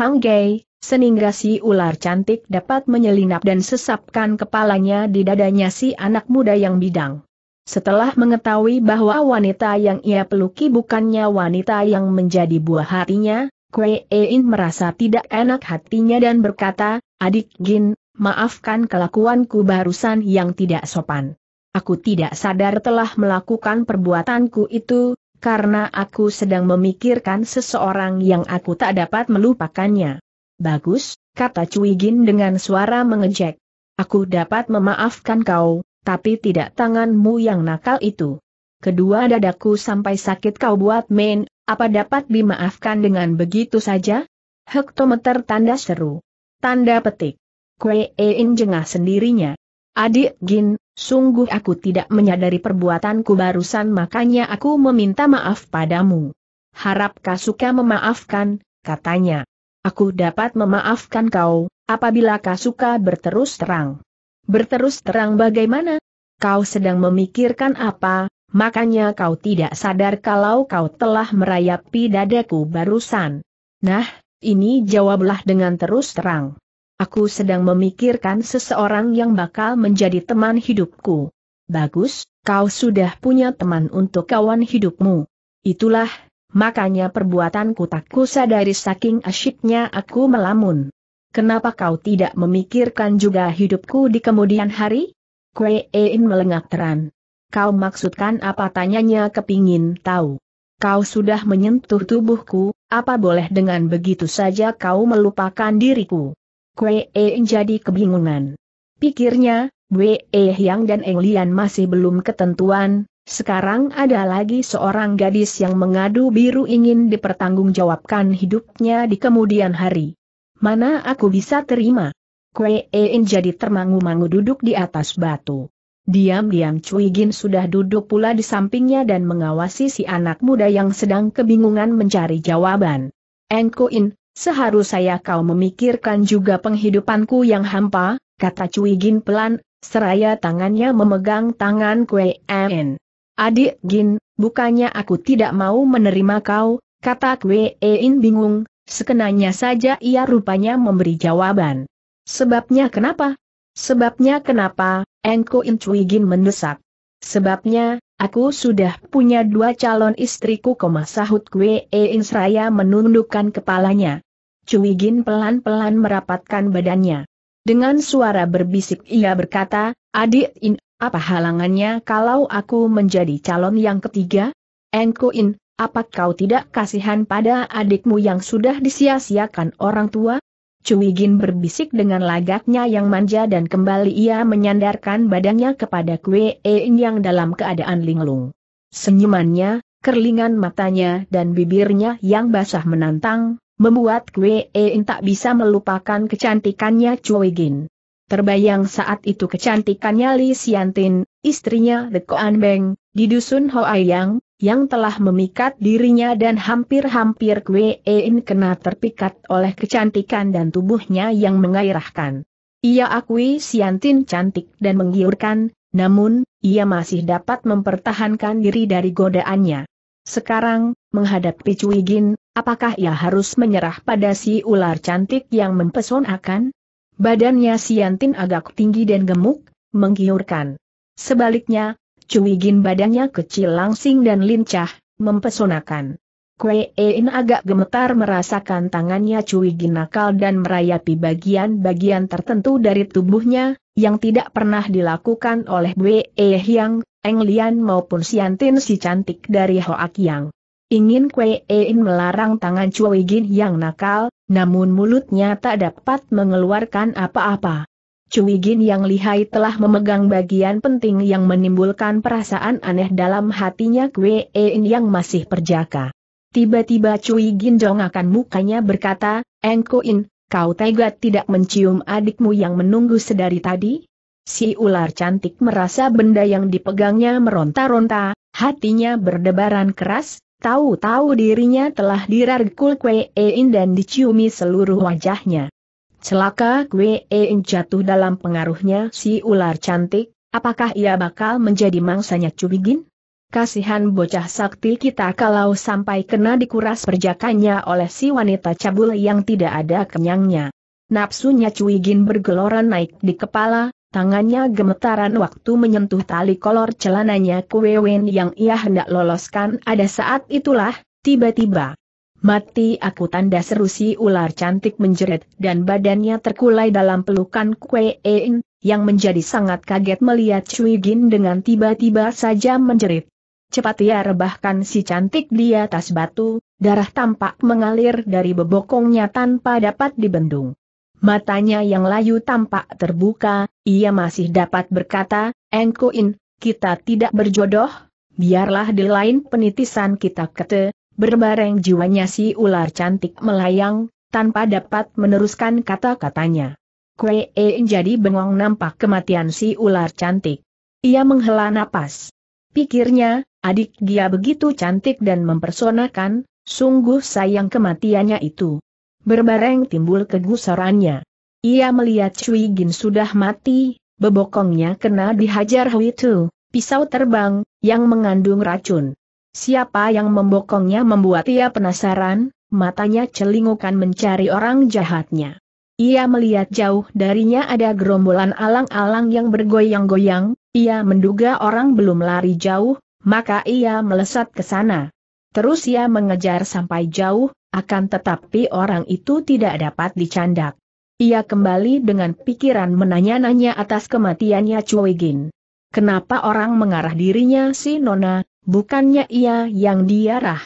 Sehingga si ular cantik dapat menyelinap dan sesapkan kepalanya di dadanya si anak muda yang bidang. Setelah mengetahui bahwa wanita yang ia peluki bukannya wanita yang menjadi buah hatinya, Kwe Ein merasa tidak enak hatinya dan berkata, Adik Gin, maafkan kelakuanku barusan yang tidak sopan. Aku tidak sadar telah melakukan perbuatanku itu, karena aku sedang memikirkan seseorang yang aku tak dapat melupakannya. Bagus, kata Cuigin dengan suara mengejek. Aku dapat memaafkan kau, tapi tidak tanganmu yang nakal itu. Kedua dadaku sampai sakit kau buat main, apa dapat dimaafkan dengan begitu saja? Hektometer tanda seru. Tanda petik. Kue Ein jengah sendirinya. Adik Gin, sungguh aku tidak menyadari perbuatanku barusan makanya aku meminta maaf padamu. Harap Kasuka memaafkan, katanya. Aku dapat memaafkan kau, apabila Kasuka berterus terang. Berterus terang bagaimana? Kau sedang memikirkan apa, makanya kau tidak sadar kalau kau telah merayapi dadaku barusan. Nah, ini jawablah dengan terus terang. Aku sedang memikirkan seseorang yang bakal menjadi teman hidupku. Bagus, kau sudah punya teman untuk kawan hidupmu. Itulah, makanya perbuatanku tak kusadari saking asyiknya aku melamun. Kenapa kau tidak memikirkan juga hidupku di kemudian hari? Kue Ein melengak teran. Kau maksudkan apa tanyanya kepingin tahu. Kau sudah menyentuh tubuhku, apa boleh dengan begitu saja kau melupakan diriku? Kue E jadi kebingungan. Pikirnya, Wei Yang dan Eng Lian masih belum ketentuan, sekarang ada lagi seorang gadis yang mengadu biru ingin dipertanggungjawabkan hidupnya di kemudian hari. Mana aku bisa terima? Kue Ein jadi termangu-mangu duduk di atas batu. Diam-diam Cui Gin sudah duduk pula di sampingnya dan mengawasi si anak muda yang sedang kebingungan mencari jawaban. Engko In, Seharusnya kau memikirkan juga penghidupanku yang hampa, kata Cui Gin pelan, seraya tangannya memegang tangan Kue En. Adik Gin, bukannya aku tidak mau menerima kau, kata Kue En bingung, sekenanya saja ia rupanya memberi jawaban. Sebabnya kenapa? Sebabnya kenapa, Engko In Cui Gin mendesak. Sebabnya, Aku sudah punya dua calon istriku koma sahut Kwe Ein Seraya menundukkan kepalanya. Cui Gin pelan-pelan merapatkan badannya. Dengan suara berbisik ia berkata, Adik In, apa halangannya kalau aku menjadi calon yang ketiga? Engko In, apa kau tidak kasihan pada adikmu yang sudah disia-siakan orang tua? Cui Gin berbisik dengan lagaknya yang manja dan kembali ia menyandarkan badannya kepada Kue Ein yang dalam keadaan linglung. Senyumannya, kerlingan matanya dan bibirnya yang basah menantang, membuat Kue Ein tak bisa melupakan kecantikannya Cui Gin. Terbayang saat itu kecantikannya Li Xiantin, istrinya The Koan Beng, di dusun Hoayang, yang telah memikat dirinya dan hampir-hampir Kwe Ein kena terpikat oleh kecantikan dan tubuhnya yang mengairahkan. Ia akui Siantin cantik dan menggiurkan, namun, ia masih dapat mempertahankan diri dari godaannya. Sekarang, menghadapi Cuigin, apakah ia harus menyerah pada si ular cantik yang mempesonakan? Badannya Siantin agak tinggi dan gemuk, menggiurkan. Sebaliknya, Cuigin badannya kecil langsing dan lincah, mempesonakan. Kue In agak gemetar merasakan tangannya Cui Gin nakal dan merayapi bagian-bagian tertentu dari tubuhnya, yang tidak pernah dilakukan oleh Bue Hyang, Eng Lian maupun Siantin si cantik dari Hoak Yang. Ingin Kue In melarang tangan Cui Gin yang nakal, namun mulutnya tak dapat mengeluarkan apa-apa. Cui Gin yang lihai telah memegang bagian penting yang menimbulkan perasaan aneh dalam hatinya Kue In yang masih perjaka. Tiba-tiba Cui Gindong akan mukanya berkata, Engkoin, kau tega tidak mencium adikmu yang menunggu sedari tadi? Si ular cantik merasa benda yang dipegangnya meronta-ronta, hatinya berdebaran keras, tahu-tahu dirinya telah dirarkul Kue Ein dan diciumi seluruh wajahnya. Celaka Kue Ein jatuh dalam pengaruhnya si ular cantik, apakah ia bakal menjadi mangsanya Cubigin? Kasihan bocah sakti kita kalau sampai kena dikuras perjakannya oleh si wanita cabul yang tidak ada kenyangnya. Napsunya Cuigin bergelora naik di kepala, tangannya gemetaran waktu menyentuh tali kolor celananya Kuewen yang ia hendak loloskan ada saat itulah, tiba-tiba. Mati aku tanda seru si ular cantik menjerit dan badannya terkulai dalam pelukan Kuein, yang menjadi sangat kaget melihat Cuigin dengan tiba-tiba saja menjerit. Cepat ia rebahkan si cantik di atas batu, darah tampak mengalir dari bebokongnya tanpa dapat dibendung. Matanya yang layu tampak terbuka, ia masih dapat berkata, Engkuin, kita tidak berjodoh, biarlah di lain penitisan kita kete, berbareng jiwanya si ular cantik melayang, tanpa dapat meneruskan kata-katanya. Kue jadi bengong nampak kematian si ular cantik. Ia menghela napas. Pikirnya, adik dia begitu cantik dan mempersonakan, sungguh sayang kematiannya itu. Berbareng timbul kegusarannya. Ia melihat Cui Gin sudah mati, bebokongnya kena dihajar Huitu, pisau terbang, yang mengandung racun. Siapa yang membokongnya membuat ia penasaran, matanya celingukan mencari orang jahatnya. Ia melihat jauh darinya ada gerombolan alang-alang yang bergoyang-goyang, ia menduga orang belum lari jauh, maka ia melesat ke sana. Terus ia mengejar sampai jauh, akan tetapi orang itu tidak dapat dicandak. Ia kembali dengan pikiran menanya-nanya atas kematiannya Gin. Kenapa orang mengarah dirinya si Nona, bukannya ia yang diarah?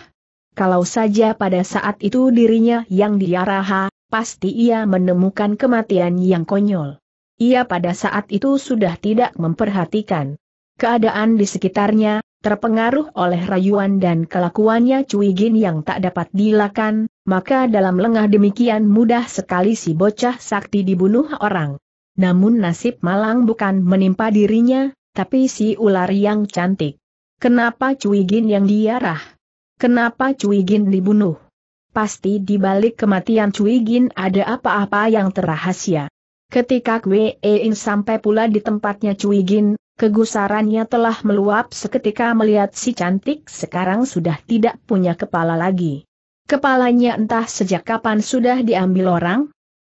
Kalau saja pada saat itu dirinya yang diarah, pasti ia menemukan kematian yang konyol. Ia pada saat itu sudah tidak memperhatikan keadaan di sekitarnya, terpengaruh oleh rayuan dan kelakuannya Cui Gin yang tak dapat dilakan, maka dalam lengah demikian mudah sekali si bocah sakti dibunuh orang. Namun nasib malang bukan menimpa dirinya, tapi si ular yang cantik. Kenapa Cui Gin yang diarah? Kenapa Cui Gin dibunuh? Pasti di balik kematian Cui Gin ada apa-apa yang terrahasia. Ketika Kwe In sampai pula di tempatnya Cui Gin, kegusarannya telah meluap seketika melihat si cantik sekarang sudah tidak punya kepala lagi. Kepalanya entah sejak kapan sudah diambil orang?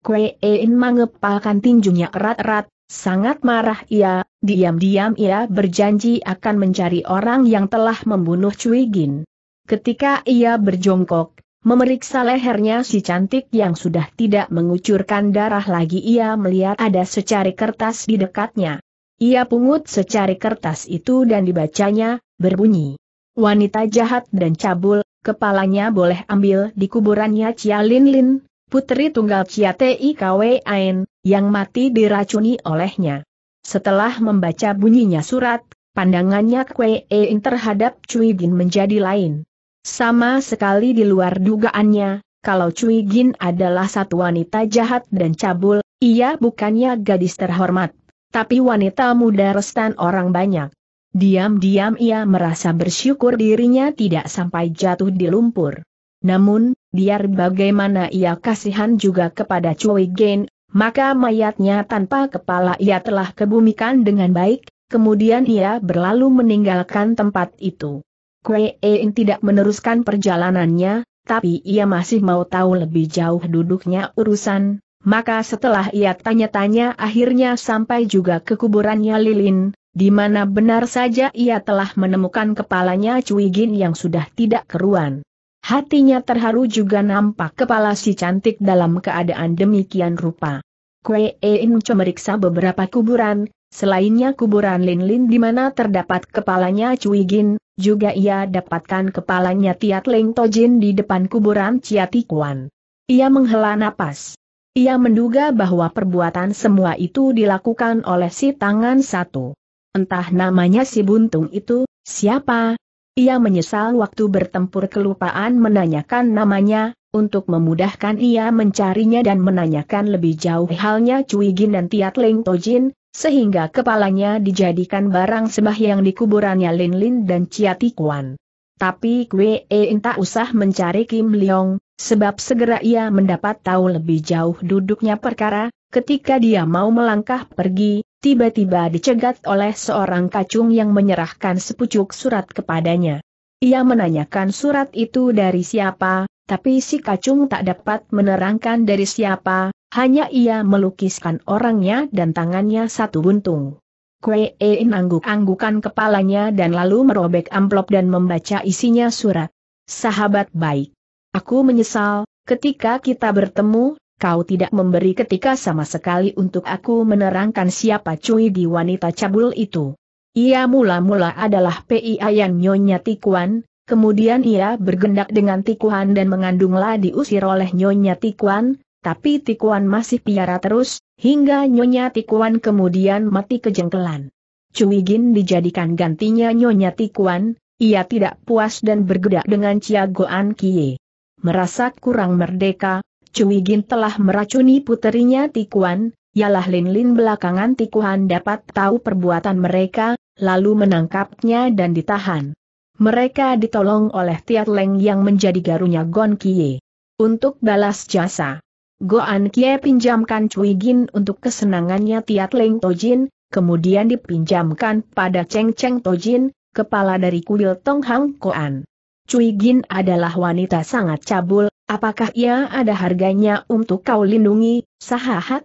Kwe In mengepalkan tinjunya erat-erat, sangat marah ia, diam-diam ia berjanji akan mencari orang yang telah membunuh Cui Gin. Ketika ia berjongkok, Memeriksa lehernya si cantik yang sudah tidak mengucurkan darah lagi ia melihat ada secari kertas di dekatnya. Ia pungut secari kertas itu dan dibacanya, berbunyi. Wanita jahat dan cabul, kepalanya boleh ambil di kuburannya Chia Lin Lin, putri tunggal Chia T.I.K.W. Ain, yang mati diracuni olehnya. Setelah membaca bunyinya surat, pandangannya Kwe In terhadap Cui Bin menjadi lain. Sama sekali di luar dugaannya, kalau Cui Gin adalah satu wanita jahat dan cabul, ia bukannya gadis terhormat, tapi wanita muda restan orang banyak. Diam-diam ia merasa bersyukur dirinya tidak sampai jatuh di lumpur. Namun, biar bagaimana ia kasihan juga kepada Cui Gin, maka mayatnya tanpa kepala ia telah kebumikan dengan baik, kemudian ia berlalu meninggalkan tempat itu. Kue In tidak meneruskan perjalanannya, tapi ia masih mau tahu lebih jauh duduknya urusan, maka setelah ia tanya-tanya akhirnya sampai juga ke kuburannya Lilin, di mana benar saja ia telah menemukan kepalanya Cui Gin yang sudah tidak keruan. Hatinya terharu juga nampak kepala si cantik dalam keadaan demikian rupa. Kue Ein memeriksa beberapa kuburan, selainnya kuburan Lin Lin di mana terdapat kepalanya Cui Gin, juga ia dapatkan kepalanya Tiat Leng Tojin di depan kuburan Chia Kuan. Ia menghela napas. Ia menduga bahwa perbuatan semua itu dilakukan oleh si tangan satu. Entah namanya si buntung itu, siapa, ia menyesal waktu bertempur kelupaan menanyakan namanya, untuk memudahkan ia mencarinya dan menanyakan lebih jauh halnya Cui Gin dan Tiat Leng Tojin, sehingga kepalanya dijadikan barang sembahyang di kuburannya Lin Lin dan Chia Kuan. Tapi Kwe In tak usah mencari Kim Leong, sebab segera ia mendapat tahu lebih jauh duduknya perkara, ketika dia mau melangkah pergi, tiba-tiba dicegat oleh seorang kacung yang menyerahkan sepucuk surat kepadanya. Ia menanyakan surat itu dari siapa, tapi si kacung tak dapat menerangkan dari siapa, hanya ia melukiskan orangnya dan tangannya satu buntung. Kue Ein angguk-anggukan kepalanya dan lalu merobek amplop dan membaca isinya surat. Sahabat baik. Aku menyesal, ketika kita bertemu, kau tidak memberi ketika sama sekali untuk aku menerangkan siapa cuy di wanita cabul itu. Ia mula-mula adalah PI Ayan Nyonya Tikuan, kemudian ia bergendak dengan Tikuan dan mengandunglah diusir oleh Nyonya Tikuan, tapi Tikuan masih piara terus, hingga Nyonya Tikuan kemudian mati kejengkelan. Cui Gin dijadikan gantinya Nyonya Tikuan, ia tidak puas dan bergedak dengan Chia Goan Kie. Merasa kurang merdeka, Cui Gin telah meracuni puterinya Tikuan, ialah Lin Lin belakangan Tikuan dapat tahu perbuatan mereka, lalu menangkapnya dan ditahan. Mereka ditolong oleh Tiat Leng yang menjadi garunya Gon Kie. Untuk balas jasa, Goan Kie pinjamkan Cui Gin untuk kesenangannya Tiat Leng Tojin, kemudian dipinjamkan pada Cheng Cheng Tojin, kepala dari kuil Tong Hang Koan. Cui Gin adalah wanita sangat cabul, apakah ia ada harganya untuk kau lindungi, sahahat?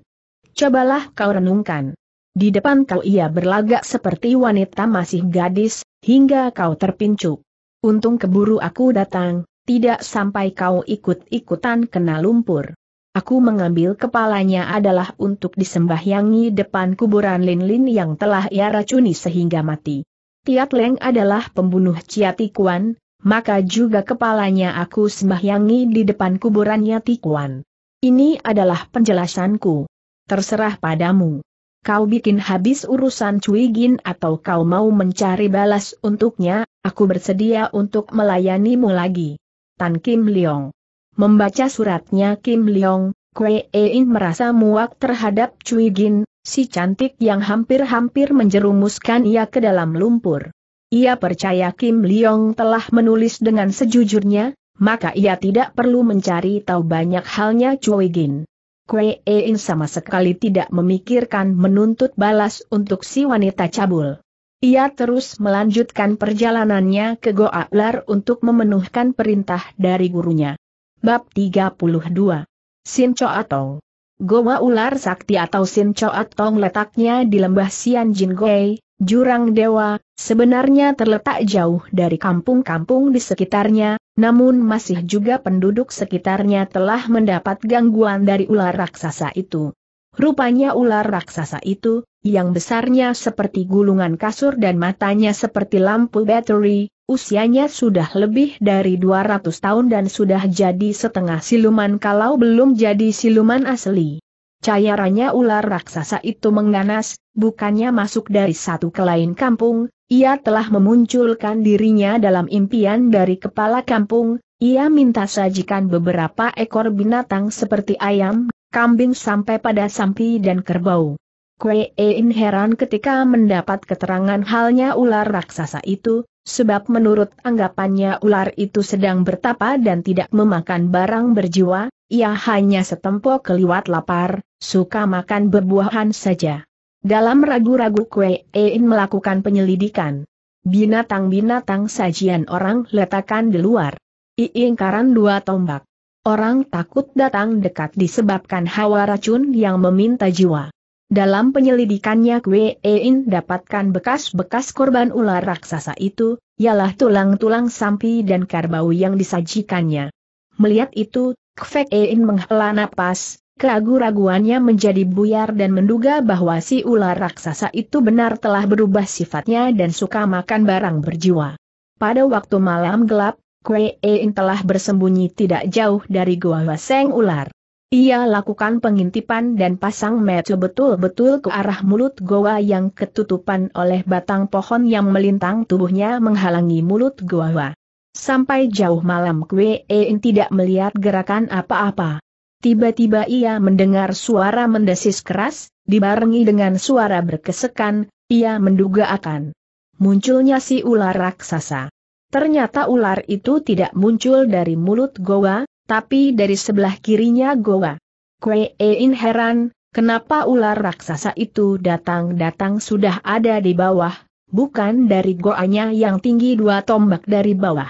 Cobalah kau renungkan. Di depan kau ia berlagak seperti wanita masih gadis, hingga kau terpincuk. Untung keburu aku datang, tidak sampai kau ikut-ikutan kena lumpur. Aku mengambil kepalanya adalah untuk disembahyangi depan kuburan Lin Lin yang telah ia racuni sehingga mati. Tiat Leng adalah pembunuh Ciati Kuan, maka juga kepalanya aku sembahyangi di depan kuburannya Tikuan. Ini adalah penjelasanku. Terserah padamu. Kau bikin habis urusan Cui Gin atau kau mau mencari balas untuknya, aku bersedia untuk melayanimu lagi. Tan Kim Leong. Membaca suratnya Kim Leong, Kwe Ein merasa muak terhadap Cui Gin, si cantik yang hampir-hampir menjerumuskan ia ke dalam lumpur. Ia percaya Kim Leong telah menulis dengan sejujurnya, maka ia tidak perlu mencari tahu banyak halnya Choi Gin. Kwe Ein sama sekali tidak memikirkan menuntut balas untuk si wanita cabul. Ia terus melanjutkan perjalanannya ke Goa Lar untuk memenuhkan perintah dari gurunya. Bab 32 Sin Atong Goa Ular Sakti atau Sin Atong letaknya di lembah Sian Jin Gui, Jurang Dewa, sebenarnya terletak jauh dari kampung-kampung di sekitarnya, namun masih juga penduduk sekitarnya telah mendapat gangguan dari ular raksasa itu. Rupanya ular raksasa itu, yang besarnya seperti gulungan kasur dan matanya seperti lampu bateri, usianya sudah lebih dari 200 tahun dan sudah jadi setengah siluman kalau belum jadi siluman asli. Cayarannya ular raksasa itu mengganas, bukannya masuk dari satu ke lain kampung, ia telah memunculkan dirinya dalam impian dari kepala kampung, ia minta sajikan beberapa ekor binatang seperti ayam, kambing sampai pada sampi dan kerbau. Kue Ein heran ketika mendapat keterangan halnya ular raksasa itu, sebab menurut anggapannya ular itu sedang bertapa dan tidak memakan barang berjiwa, ia hanya setempo keliwat lapar, suka makan berbuahan saja. Dalam ragu-ragu Kue Ein melakukan penyelidikan. Binatang-binatang sajian orang letakkan di luar. Iingkaran dua tombak. Orang takut datang dekat disebabkan hawa racun yang meminta jiwa. Dalam penyelidikannya Kwe In dapatkan bekas-bekas korban ular raksasa itu, ialah tulang-tulang sampi dan karbau yang disajikannya. Melihat itu, Kwe In menghela napas, keragu-raguannya menjadi buyar dan menduga bahwa si ular raksasa itu benar telah berubah sifatnya dan suka makan barang berjiwa. Pada waktu malam gelap, Kwe In telah bersembunyi tidak jauh dari gua Seng Ular. Ia lakukan pengintipan dan pasang mata betul-betul ke arah mulut goa yang ketutupan oleh batang pohon yang melintang tubuhnya menghalangi mulut goa. Sampai jauh malam Kwe In tidak melihat gerakan apa-apa. Tiba-tiba ia mendengar suara mendesis keras, dibarengi dengan suara berkesekan, ia menduga akan munculnya si ular raksasa. Ternyata ular itu tidak muncul dari mulut goa, tapi dari sebelah kirinya goa. Kue In heran, kenapa ular raksasa itu datang-datang sudah ada di bawah, bukan dari goanya yang tinggi dua tombak dari bawah.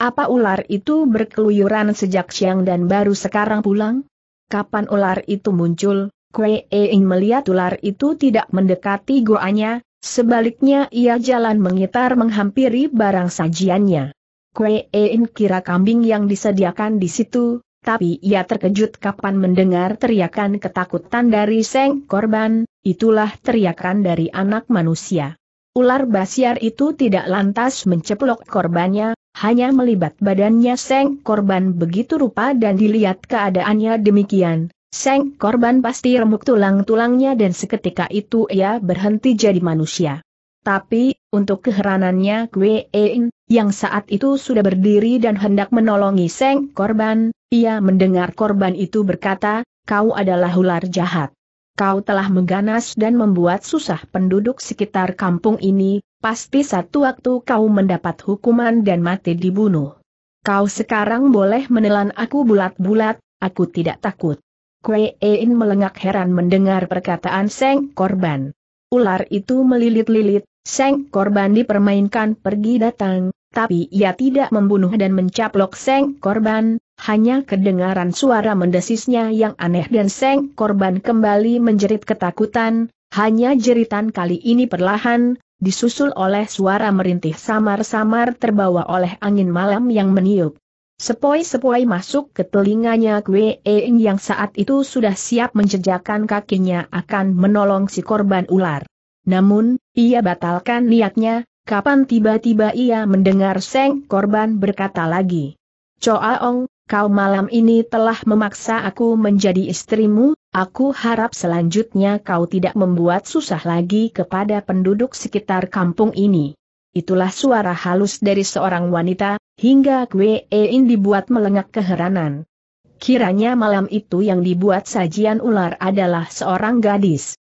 Apa ular itu berkeluyuran sejak siang dan baru sekarang pulang? Kapan ular itu muncul? Kue In melihat ular itu tidak mendekati goanya, sebaliknya ia jalan mengitar menghampiri barang sajiannya. Kue In kira kambing yang disediakan di situ, tapi ia terkejut kapan mendengar teriakan ketakutan dari seng korban, itulah teriakan dari anak manusia. Ular basiar itu tidak lantas menceplok korbannya, hanya melibat badannya seng korban begitu rupa dan dilihat keadaannya demikian. Seng korban pasti remuk tulang-tulangnya dan seketika itu ia berhenti jadi manusia. Tapi, untuk keheranannya Kwe In, yang saat itu sudah berdiri dan hendak menolongi Seng korban, ia mendengar korban itu berkata, kau adalah ular jahat. Kau telah mengganas dan membuat susah penduduk sekitar kampung ini, pasti satu waktu kau mendapat hukuman dan mati dibunuh. Kau sekarang boleh menelan aku bulat-bulat, aku tidak takut. Kwe In melengak heran mendengar perkataan Seng korban. Ular itu melilit-lilit, Seng korban dipermainkan pergi datang, tapi ia tidak membunuh dan mencaplok Seng korban, hanya kedengaran suara mendesisnya yang aneh dan Seng korban kembali menjerit ketakutan, hanya jeritan kali ini perlahan, disusul oleh suara merintih samar-samar terbawa oleh angin malam yang meniup. Sepoi-sepoi masuk ke telinganya Kwe yang saat itu sudah siap menjejakkan kakinya akan menolong si korban ular. Namun, ia batalkan niatnya, kapan tiba-tiba ia mendengar Seng korban berkata lagi. Choaong, kau malam ini telah memaksa aku menjadi istrimu, aku harap selanjutnya kau tidak membuat susah lagi kepada penduduk sekitar kampung ini. Itulah suara halus dari seorang wanita, hingga Kwe In dibuat melengak keheranan. Kiranya malam itu yang dibuat sajian ular adalah seorang gadis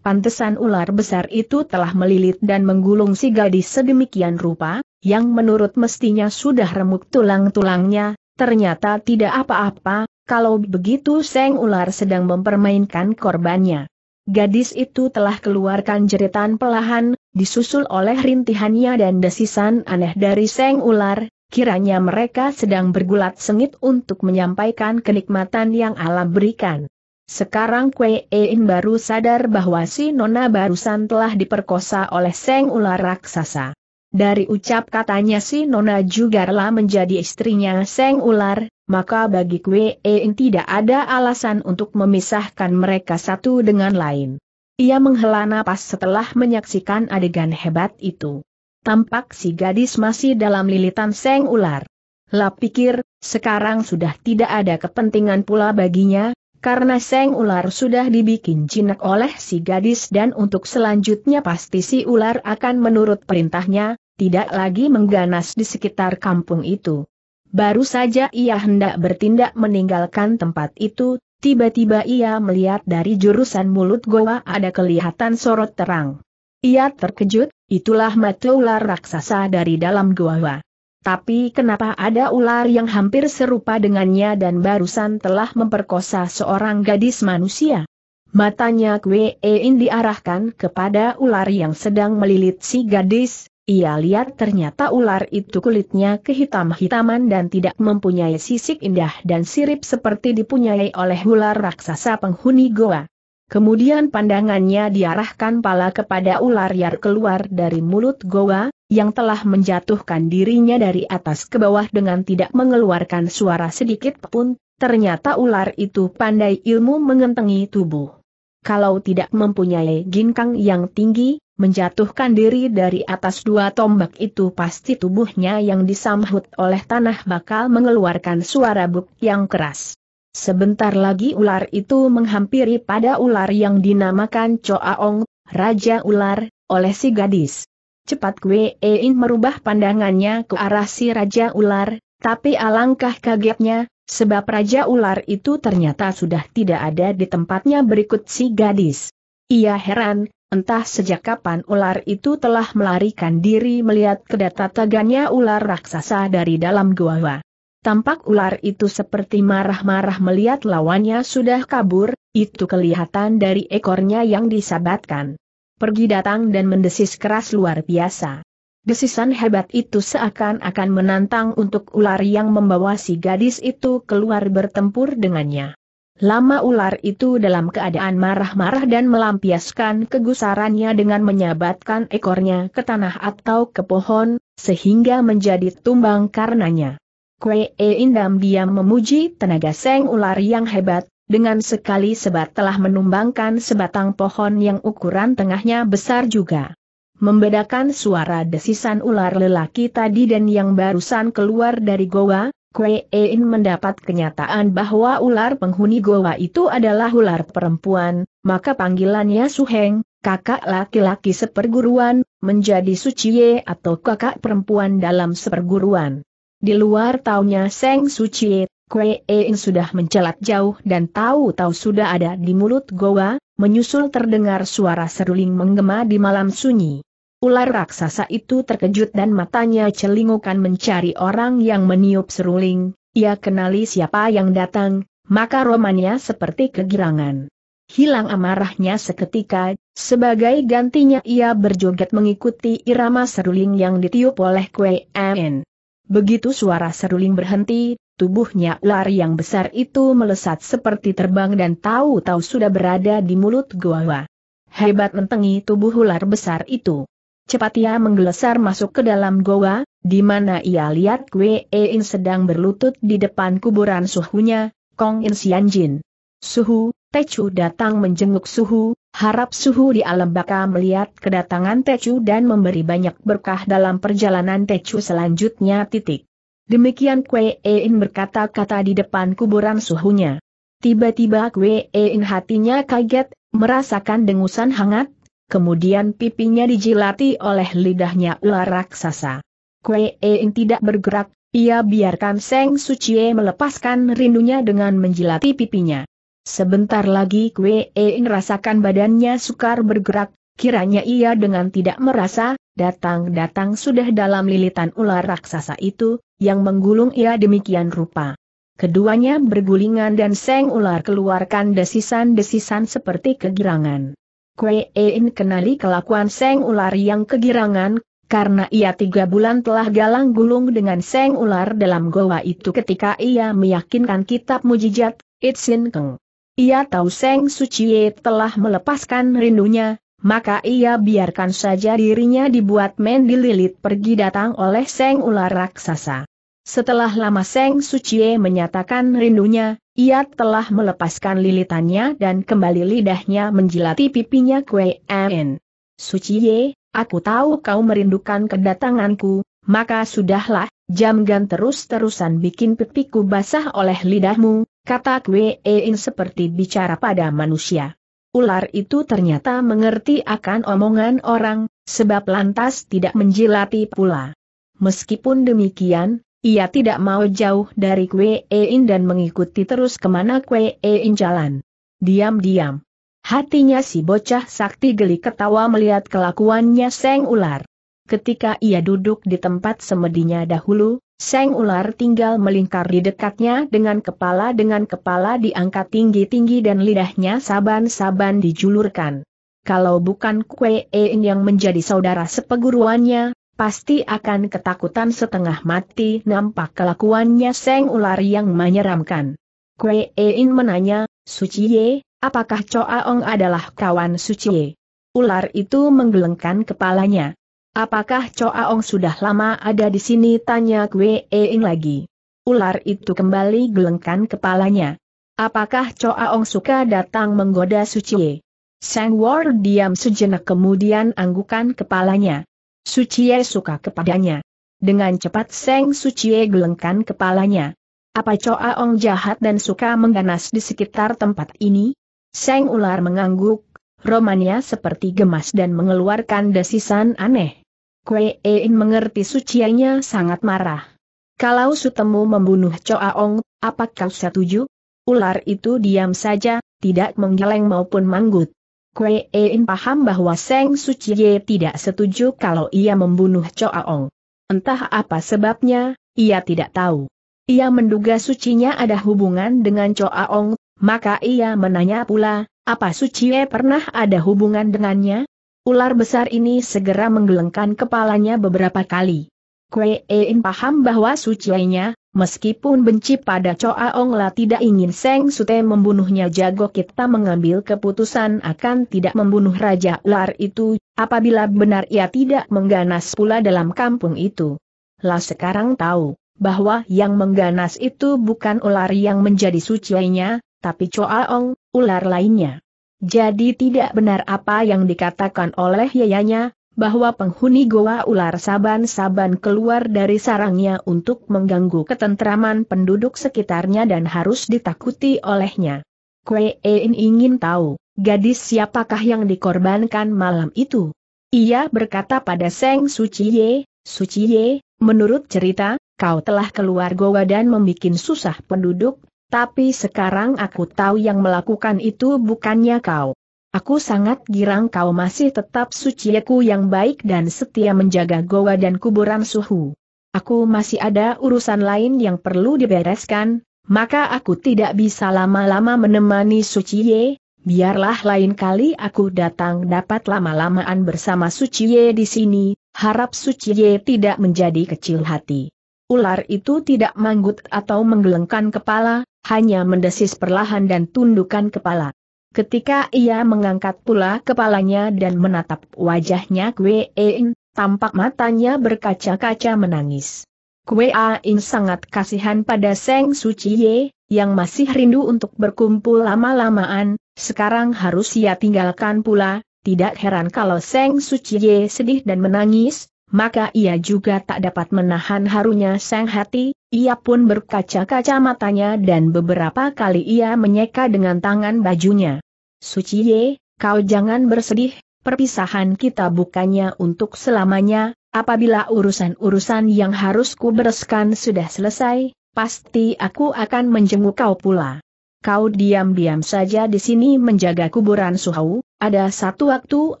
pantesan ular besar itu telah melilit dan menggulung si gadis sedemikian rupa, yang menurut mestinya sudah remuk tulang-tulangnya, ternyata tidak apa-apa, kalau begitu Seng Ular sedang mempermainkan korbannya. Gadis itu telah keluarkan jeritan pelahan, disusul oleh rintihannya dan desisan aneh dari Seng Ular, kiranya mereka sedang bergulat sengit untuk menyampaikan kenikmatan yang alam berikan. Sekarang In baru sadar bahwa si Nona barusan telah diperkosa oleh Seng Ular Raksasa. Dari ucap katanya si Nona juga rela menjadi istrinya Seng Ular, maka bagi In tidak ada alasan untuk memisahkan mereka satu dengan lain. Ia menghela napas setelah menyaksikan adegan hebat itu. Tampak si gadis masih dalam lilitan Seng Ular. Lah pikir, sekarang sudah tidak ada kepentingan pula baginya, karena Seng Ular sudah dibikin jinak oleh si gadis dan untuk selanjutnya pasti si ular akan menurut perintahnya, tidak lagi mengganas di sekitar kampung itu. Baru saja ia hendak bertindak meninggalkan tempat itu, tiba-tiba ia melihat dari jurusan mulut goa ada kelihatan sorot terang. Ia terkejut, itulah mata ular raksasa dari dalam goa. Tapi kenapa ada ular yang hampir serupa dengannya dan barusan telah memperkosa seorang gadis manusia? Matanya Kwe In diarahkan kepada ular yang sedang melilit si gadis, ia lihat ternyata ular itu kulitnya kehitam-hitaman dan tidak mempunyai sisik indah dan sirip seperti dipunyai oleh ular raksasa penghuni goa. Kemudian pandangannya diarahkan pala kepada ular yang keluar dari mulut goa, yang telah menjatuhkan dirinya dari atas ke bawah dengan tidak mengeluarkan suara sedikit pun, ternyata ular itu pandai ilmu mengentengi tubuh. Kalau tidak mempunyai ginkang yang tinggi, menjatuhkan diri dari atas dua tombak itu pasti tubuhnya yang disambut oleh tanah bakal mengeluarkan suara buk yang keras. Sebentar lagi ular itu menghampiri pada ular yang dinamakan Choaong, Raja Ular, oleh si gadis. Cepat Kwe Ein merubah pandangannya ke arah si Raja Ular, tapi alangkah kagetnya, sebab Raja Ular itu ternyata sudah tidak ada di tempatnya berikut si gadis. Ia heran, entah sejak kapan ular itu telah melarikan diri melihat kedatatagannya ular raksasa dari dalam gua. Tampak ular itu seperti marah-marah melihat lawannya sudah kabur, itu kelihatan dari ekornya yang disabatkan. Pergi datang dan mendesis keras luar biasa. Desisan hebat itu seakan-akan menantang untuk ular yang membawa si gadis itu keluar bertempur dengannya. Lama ular itu dalam keadaan marah-marah dan melampiaskan kegusarannya dengan menyabatkan ekornya ke tanah atau ke pohon, sehingga menjadi tumbang karenanya. Kue Indam diam memuji tenaga Seng Ular yang hebat, dengan sekali sebat telah menumbangkan sebatang pohon yang ukuran tengahnya besar juga. Membedakan suara desisan ular lelaki tadi dan yang barusan keluar dari goa, Kue In mendapat kenyataan bahwa ular penghuni goa itu adalah ular perempuan, maka panggilannya Suheng, kakak laki-laki seperguruan, menjadi Sucie atau kakak perempuan dalam seperguruan. Di luar taunya Seng Suci, Kue Ein sudah mencelat jauh dan tahu-tahu sudah ada di mulut goa, menyusul terdengar suara seruling menggema di malam sunyi. Ular raksasa itu terkejut dan matanya celingukan mencari orang yang meniup seruling, ia kenali siapa yang datang, maka romannya seperti kegirangan. Hilang amarahnya seketika, sebagai gantinya ia berjoget mengikuti irama seruling yang ditiup oleh Kue En. Begitu suara seruling berhenti, tubuhnya ular yang besar itu melesat seperti terbang dan tahu-tahu sudah berada di mulut goa. Hebat mentengi tubuh ular besar itu. Cepat ia menggelesar masuk ke dalam goa, di mana ia lihat Kwe In sedang berlutut di depan kuburan suhunya, Kong In Sianjin. Suhu, Tecu datang menjenguk Suhu, harap Suhu di alam baka melihat kedatangan Tecu dan memberi banyak berkah dalam perjalanan Tecu selanjutnya titik. Demikian Kwe In berkata-kata di depan kuburan Suhunya. Tiba-tiba Kwe In hatinya kaget, merasakan dengusan hangat, kemudian pipinya dijilati oleh lidahnya ular raksasa. Kwe In tidak bergerak, ia biarkan Seng Sucie melepaskan rindunya dengan menjilati pipinya. Sebentar lagi Kwe rasakan badannya sukar bergerak, kiranya ia dengan tidak merasa, datang-datang sudah dalam lilitan ular raksasa itu, yang menggulung ia demikian rupa. Keduanya bergulingan dan seng ular keluarkan desisan-desisan seperti kegirangan. Kwe kenali kelakuan seng ular yang kegirangan, karena ia tiga bulan telah galang gulung dengan seng ular dalam goa itu ketika ia meyakinkan kitab mujizat, Itsin Keng. Ia tahu Seng Sucie telah melepaskan rindunya, maka ia biarkan saja dirinya dibuat main dililit pergi datang oleh Seng ular raksasa. Setelah lama Seng Sucie menyatakan rindunya, ia telah melepaskan lilitannya dan kembali lidahnya menjilati pipinya Kue En. Sucie, aku tahu kau merindukan kedatanganku, maka sudahlah, jamgan terus-terusan bikin pipiku basah oleh lidahmu, kata Kwe Ein seperti bicara pada manusia. Ular itu ternyata mengerti akan omongan orang, sebab lantas tidak menjilati pula. Meskipun demikian, ia tidak mau jauh dari Kwe Ein dan mengikuti terus ke mana Kwe Ein jalan. Diam-diam. Hatinya si bocah sakti geli ketawa melihat kelakuannya Seng Ular. Ketika ia duduk di tempat semedinya dahulu, Seng ular tinggal melingkar di dekatnya dengan kepala dengan kepala diangkat tinggi-tinggi dan lidahnya saban-saban dijulurkan. Kalau bukan Kue Ein yang menjadi saudara sepeguruannya, pasti akan ketakutan setengah mati nampak kelakuannya Seng ular yang menyeramkan. Kue Ein menanya, Suci Ye, apakah Choaong adalah kawan Suci? Ular itu menggelengkan kepalanya. Apakah Choaong sudah lama ada di sini? Tanya Kwe Ing lagi. Ular itu kembali gelengkan kepalanya. Apakah Choaong suka datang menggoda Suci? Sang War diam sejenak kemudian anggukan kepalanya. Suci suka kepadanya. Dengan cepat Seng Suci gelengkan kepalanya. Apa Choaong jahat dan suka mengganas di sekitar tempat ini? Seng ular mengangguk, Romania seperti gemas dan mengeluarkan desisan aneh. Kue Ein mengerti sucianya sangat marah. Kalau sutemu membunuh Choaong, apa kau setuju? Ular itu diam saja, tidak menggeleng maupun manggut. Kue Ein paham bahwa Seng Suciye tidak setuju kalau ia membunuh Choaong. Entah apa sebabnya, ia tidak tahu. Ia menduga sucinya ada hubungan dengan Choaong, maka ia menanya pula, apa Sucie pernah ada hubungan dengannya? Ular besar ini segera menggelengkan kepalanya beberapa kali. Kue Ein paham bahwa Sucienya, meskipun benci pada Choa Ong La tidak ingin Seng Sute membunuhnya jago kita mengambil keputusan akan tidak membunuh Raja Ular itu, apabila benar ia tidak mengganas pula dalam kampung itu. Lah sekarang tahu, bahwa yang mengganas itu bukan ular yang menjadi sucinya, tapi Choaong, ular lainnya. Jadi tidak benar apa yang dikatakan oleh yayanya, bahwa penghuni goa ular saban-saban keluar dari sarangnya untuk mengganggu ketentraman penduduk sekitarnya dan harus ditakuti olehnya. Kue Ein ingin tahu, gadis siapakah yang dikorbankan malam itu? Ia berkata pada Seng Suciye, Suciye, menurut cerita, kau telah keluar goa dan membuat susah penduduk, tapi sekarang aku tahu yang melakukan itu bukannya kau. Aku sangat girang kau masih tetap suciku yang baik dan setia menjaga goa dan kuburan suhu. Aku masih ada urusan lain yang perlu dibereskan, maka aku tidak bisa lama-lama menemani Suciye, biarlah lain kali aku datang dapat lama-lamaan bersama Suciye di sini, harap Suciye tidak menjadi kecil hati. Ular itu tidak manggut atau menggelengkan kepala, hanya mendesis perlahan dan tundukkan kepala. Ketika ia mengangkat pula kepalanya dan menatap wajahnya Kwe Ein, tampak matanya berkaca-kaca menangis. Kwe Ein sangat kasihan pada Seng Suciye, yang masih rindu untuk berkumpul lama-lamaan, sekarang harus ia tinggalkan pula, tidak heran kalau Seng Suciye sedih dan menangis, maka ia juga tak dapat menahan harunya sang hati, ia pun berkaca-kaca matanya dan beberapa kali ia menyeka dengan tangan bajunya. Suciye, kau jangan bersedih, perpisahan kita bukannya untuk selamanya, apabila urusan-urusan yang harus ku bereskan sudah selesai, pasti aku akan menjenguk kau pula. Kau diam-diam saja di sini menjaga kuburan Suhau, ada satu waktu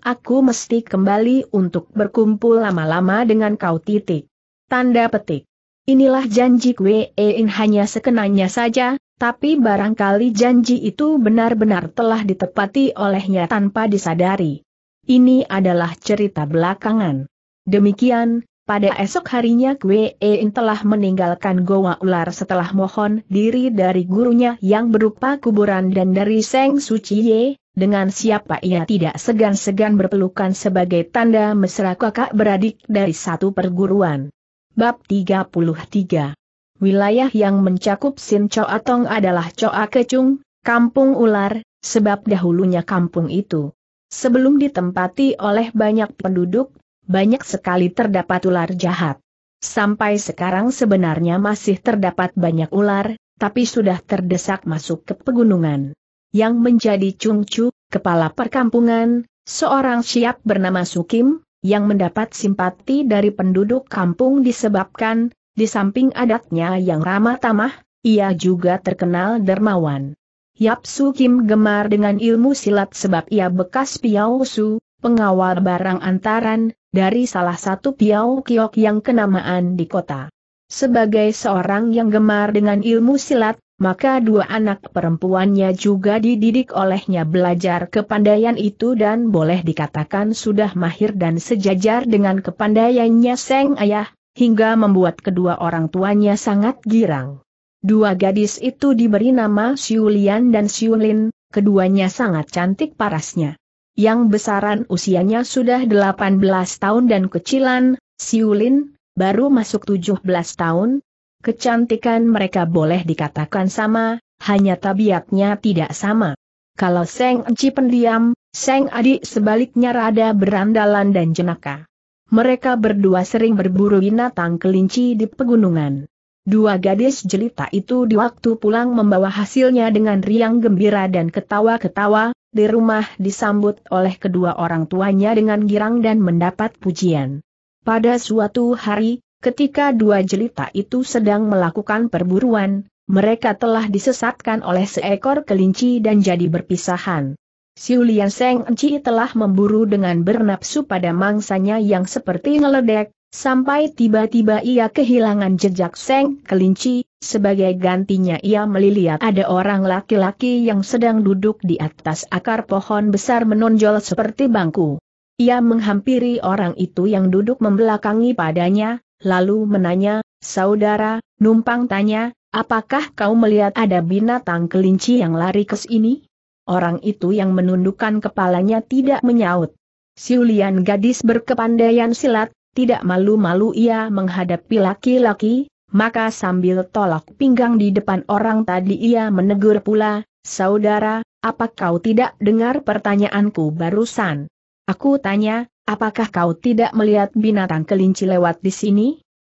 aku mesti kembali untuk berkumpul lama-lama dengan kau titik. Tanda petik. Inilah janji Kwe Ein hanya sekenanya saja, tapi barangkali janji itu benar-benar telah ditepati olehnya tanpa disadari. Ini adalah cerita belakangan. Demikian, pada esok harinya Ein telah meninggalkan Goa Ular setelah mohon diri dari gurunya yang berupa kuburan dan dari Seng Suciye, dengan siapa ia tidak segan-segan berpelukan sebagai tanda mesra kakak beradik dari satu perguruan. Bab 33 Wilayah yang mencakup Sin Choatong adalah Choa Kecung, Kampung Ular, sebab dahulunya kampung itu. Sebelum ditempati oleh banyak penduduk, banyak sekali terdapat ular jahat. Sampai sekarang sebenarnya masih terdapat banyak ular, tapi sudah terdesak masuk ke pegunungan. Yang menjadi cungcu, kepala perkampungan, seorang siap bernama Sukim, yang mendapat simpati dari penduduk kampung disebabkan, di samping adatnya yang ramah tamah, ia juga terkenal dermawan. Yap Sukim gemar dengan ilmu silat sebab ia bekas piau su, pengawal barang antaran, dari salah satu piau kiok yang kenamaan di kota. Sebagai seorang yang gemar dengan ilmu silat, maka dua anak perempuannya juga dididik olehnya belajar kepandaian itu dan boleh dikatakan sudah mahir dan sejajar dengan kepandaiannya Seng Ayah, hingga membuat kedua orang tuanya sangat girang. Dua gadis itu diberi nama Siulian dan Siulin, keduanya sangat cantik parasnya. Yang besaran usianya sudah 18 tahun dan kecilan, Siulin, baru masuk 17 tahun. Kecantikan mereka boleh dikatakan sama, hanya tabiatnya tidak sama. Kalau Seng Enci pendiam, Seng Adik sebaliknya rada berandalan dan jenaka. Mereka berdua sering berburu binatang kelinci di pegunungan. Dua gadis jelita itu di waktu pulang membawa hasilnya dengan riang gembira dan ketawa-ketawa, di rumah disambut oleh kedua orang tuanya dengan girang dan mendapat pujian. Pada suatu hari, ketika dua jelita itu sedang melakukan perburuan, mereka telah disesatkan oleh seekor kelinci dan jadi berpisahan. Siulian Seng Enci telah memburu dengan bernapsu pada mangsanya yang seperti ngeledek, sampai tiba-tiba ia kehilangan jejak Seng kelinci, sebagai gantinya ia melihat ada orang laki-laki yang sedang duduk di atas akar pohon besar menonjol seperti bangku. Ia menghampiri orang itu yang duduk membelakangi padanya, lalu menanya, Saudara, numpang tanya, apakah kau melihat ada binatang kelinci yang lari ke sini? orang itu yang menundukkan kepalanya tidak menyaut. Siulian gadis berkepandaian silat, tidak malu-malu ia menghadapi laki-laki, maka sambil tolak pinggang di depan orang tadi ia menegur pula, Saudara, apa kau tidak dengar pertanyaanku barusan? Aku tanya, apakah kau tidak melihat binatang kelinci lewat di sini?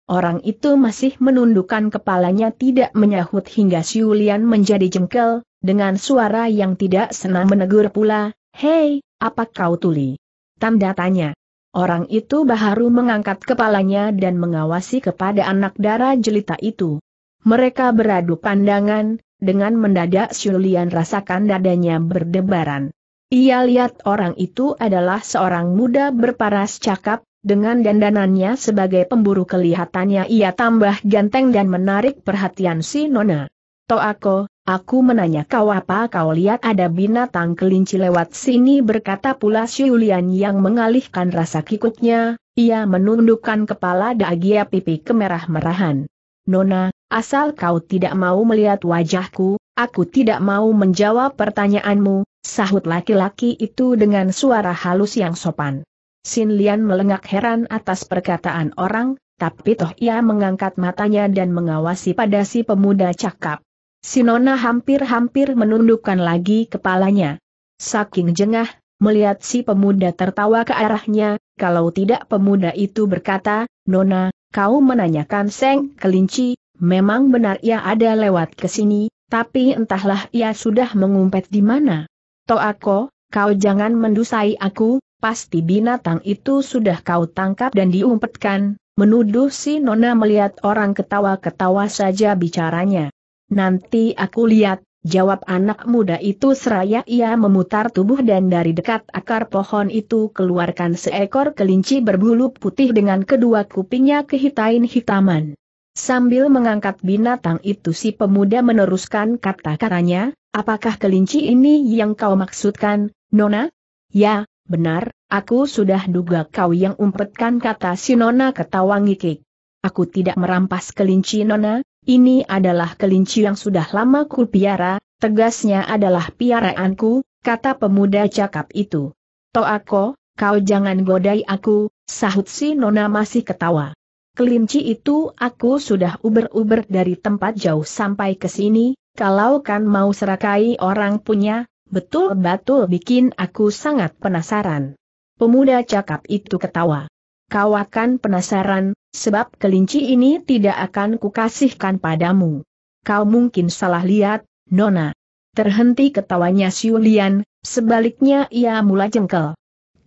Orang itu masih menundukkan kepalanya tidak menyahut hingga Siulian menjadi jengkel, dengan suara yang tidak senang menegur pula, Hei, apa kau tuli? Tanda tanya. Orang itu baru mengangkat kepalanya dan mengawasi kepada anak darah jelita itu. Mereka beradu pandangan, dengan mendadak Siulian rasakan dadanya berdebaran. Ia lihat orang itu adalah seorang muda berparas cakap, dengan dandanannya sebagai pemburu kelihatannya ia tambah ganteng dan menarik perhatian si Nona. Toako, Aku menanya kau apa kau lihat ada binatang kelinci lewat sini berkata pula Syulian yang mengalihkan rasa kikutnya, ia menundukkan kepala dagia pipi kemerah-merahan. Nona, asal kau tidak mau melihat wajahku, aku tidak mau menjawab pertanyaanmu, sahut laki-laki itu dengan suara halus yang sopan. Sin Lian melengak heran atas perkataan orang, tapi toh ia mengangkat matanya dan mengawasi pada si pemuda cakap. Sinona hampir-hampir menundukkan lagi kepalanya. Saking jengah, melihat si pemuda tertawa ke arahnya, kalau tidak pemuda itu berkata, Nona, kau menanyakan Seng kelinci, memang benar ia ada lewat ke sini, tapi entahlah ia sudah mengumpet di mana. Toako, kau jangan mendusai aku, pasti binatang itu sudah kau tangkap dan diumpetkan, menuduh si Nona melihat orang ketawa-ketawa saja bicaranya. Nanti aku lihat, jawab anak muda itu seraya ia memutar tubuh dan dari dekat akar pohon itu keluarkan seekor kelinci berbulu putih dengan kedua kupingnya kehitain-hitaman. Sambil mengangkat binatang itu si pemuda meneruskan kata-katanya, apakah kelinci ini yang kau maksudkan, Nona? Ya, benar, aku sudah duga kau yang umpetkan kata si Nona ketawa ngikik. Aku tidak merampas kelinci Nona, ini adalah kelinci yang sudah lama kupiara, tegasnya adalah piaraanku, kata pemuda cakap itu. Toako, kau jangan godai aku, sahut si Nona masih ketawa. Kelinci itu aku sudah uber-uber dari tempat jauh sampai ke sini, kalau kan mau serakai orang punya, betul-betul bikin aku sangat penasaran. Pemuda cakap itu ketawa. Kau akan penasaran, sebab kelinci ini tidak akan kukasihkan padamu. Kau mungkin salah lihat, Nona. Terhenti ketawanya Siulian, sebaliknya ia mulai jengkel.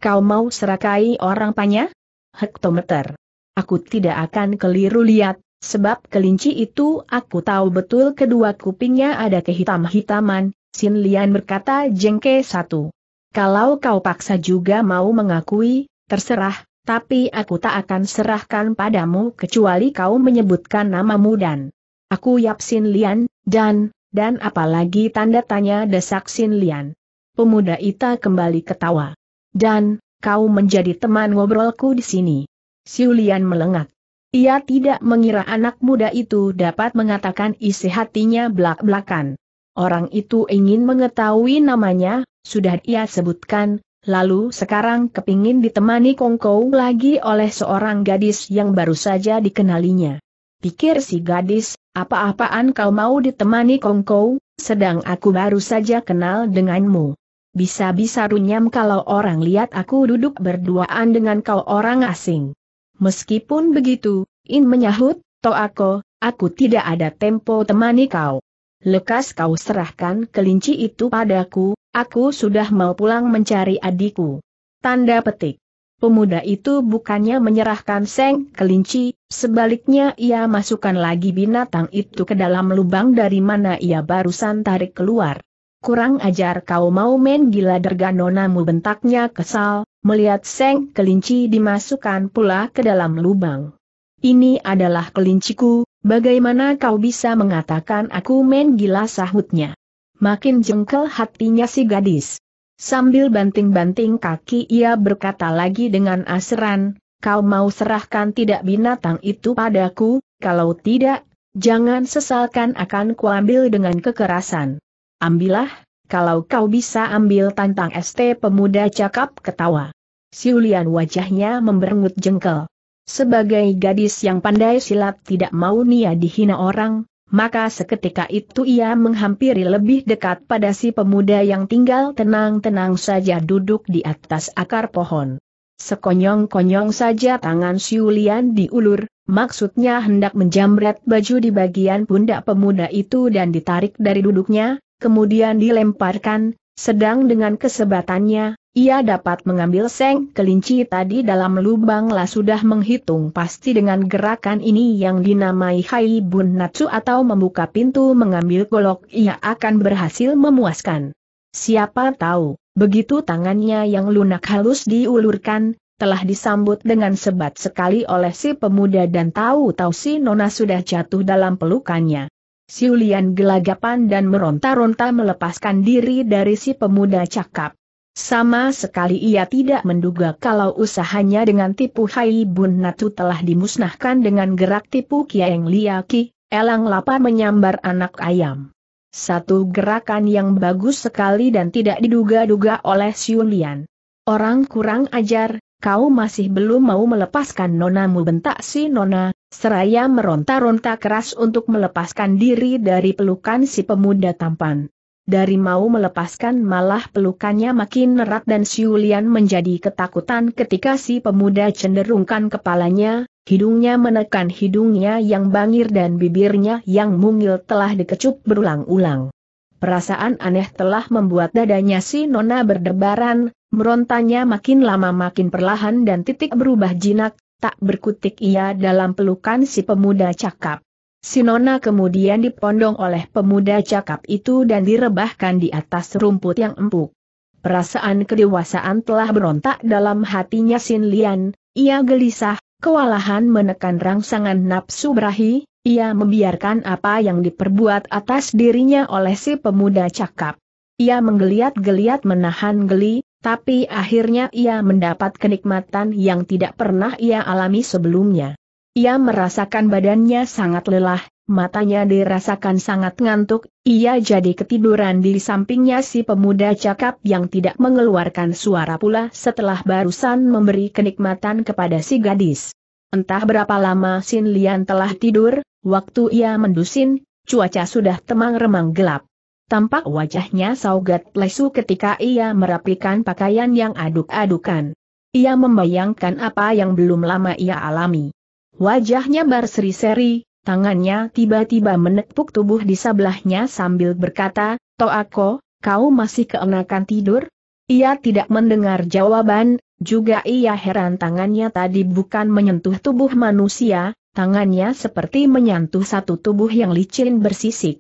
Kau mau serakai orang panya? Hektometer. Aku tidak akan keliru lihat, sebab kelinci itu aku tahu betul kedua kupingnya ada kehitam-hitaman, Sin Lian berkata jengke satu. Kalau kau paksa juga mau mengakui, terserah, tapi aku tak akan serahkan padamu kecuali kau menyebutkan namamu dan aku Yap Sin Lian, dan, dan apalagi tanda tanya desak Sin Lian. Pemuda Ita kembali ketawa. Dan, kau menjadi teman ngobrolku di sini. Siu Lian melengak. Ia tidak mengira anak muda itu dapat mengatakan isi hatinya belak-belakan. orang itu ingin mengetahui namanya, sudah ia sebutkan, lalu sekarang kepingin ditemani kongkow lagi oleh seorang gadis yang baru saja dikenalinya. Pikir si gadis, apa-apaan kau mau ditemani kongkow, sedang aku baru saja kenal denganmu. Bisa-bisa runyam kalau orang lihat aku duduk berduaan dengan kau orang asing. Meskipun begitu, In menyahut, to aku, aku tidak ada tempo temani kau. Lekas kau serahkan kelinci itu padaku, aku sudah mau pulang mencari adikku. Tanda petik. Pemuda itu bukannya menyerahkan seng kelinci, sebaliknya ia masukkan lagi binatang itu ke dalam lubang dari mana ia barusan tarik keluar. Kurang ajar kau mau main gila derganonamu bentaknya kesal, melihat seng kelinci dimasukkan pula ke dalam lubang. Ini adalah kelinciku, bagaimana kau bisa mengatakan aku main gila sahutnya. Makin jengkel hatinya si gadis. Sambil banting-banting kaki ia berkata lagi dengan aseran, kau mau serahkan tidak binatang itu padaku, kalau tidak, jangan sesalkan akan kuambil dengan kekerasan. Ambillah, kalau kau bisa ambil tantang ST pemuda cakap ketawa. Siulian wajahnya memberengut jengkel. Sebagai gadis yang pandai silat tidak mau Nia dihina orang, maka seketika itu ia menghampiri lebih dekat pada si pemuda yang tinggal tenang-tenang saja duduk di atas akar pohon. Sekonyong-konyong saja tangan Siulian diulur, maksudnya hendak menjamret baju di bagian pundak pemuda itu dan ditarik dari duduknya, kemudian dilemparkan, sedang dengan kesebatannya, ia dapat mengambil seng kelinci tadi dalam lubang lah sudah menghitung pasti dengan gerakan ini yang dinamai Hai Bun Natsu atau membuka pintu mengambil golok ia akan berhasil memuaskan. Siapa tahu, begitu tangannya yang lunak halus diulurkan, telah disambut dengan sebat sekali oleh si pemuda dan tahu-tahu si Nona sudah jatuh dalam pelukannya. Siulian gelagapan dan meronta-ronta melepaskan diri dari si pemuda cakap. Sama sekali ia tidak menduga kalau usahanya dengan tipu Hai Bun Natu telah dimusnahkan dengan gerak tipu Kiaeng Liaki, elang lapar menyambar anak ayam. Satu gerakan yang bagus sekali dan tidak diduga-duga oleh Lian. Orang kurang ajar, kau masih belum mau melepaskan nonamu bentak si nona, seraya meronta-ronta keras untuk melepaskan diri dari pelukan si pemuda tampan dari mau melepaskan malah pelukannya makin erat dan Siulian menjadi ketakutan ketika si pemuda cenderungkan kepalanya, hidungnya menekan hidungnya yang bangir dan bibirnya yang mungil telah dikecup berulang-ulang. Perasaan aneh telah membuat dadanya si Nona berdebaran, merontanya makin lama makin perlahan dan titik berubah jinak, tak berkutik ia dalam pelukan si pemuda cakap. Sinona kemudian dipondong oleh pemuda cakap itu dan direbahkan di atas rumput yang empuk. Perasaan kedewasaan telah berontak dalam hatinya Sin Lian, ia gelisah, kewalahan menekan rangsangan nafsu berahi, ia membiarkan apa yang diperbuat atas dirinya oleh si pemuda cakap. Ia menggeliat-geliat menahan geli, tapi akhirnya ia mendapat kenikmatan yang tidak pernah ia alami sebelumnya. Ia merasakan badannya sangat lelah, matanya dirasakan sangat ngantuk, ia jadi ketiduran di sampingnya si pemuda cakap yang tidak mengeluarkan suara pula setelah barusan memberi kenikmatan kepada si gadis. Entah berapa lama Sin Lian telah tidur, waktu ia mendusin, cuaca sudah temang remang gelap. Tampak wajahnya saugat lesu ketika ia merapikan pakaian yang aduk-adukan. Ia membayangkan apa yang belum lama ia alami. Wajahnya berseri-seri, tangannya tiba-tiba menepuk tubuh di sebelahnya sambil berkata, Toako, kau masih keenakan tidur? Ia tidak mendengar jawaban, juga ia heran tangannya tadi bukan menyentuh tubuh manusia, tangannya seperti menyentuh satu tubuh yang licin bersisik.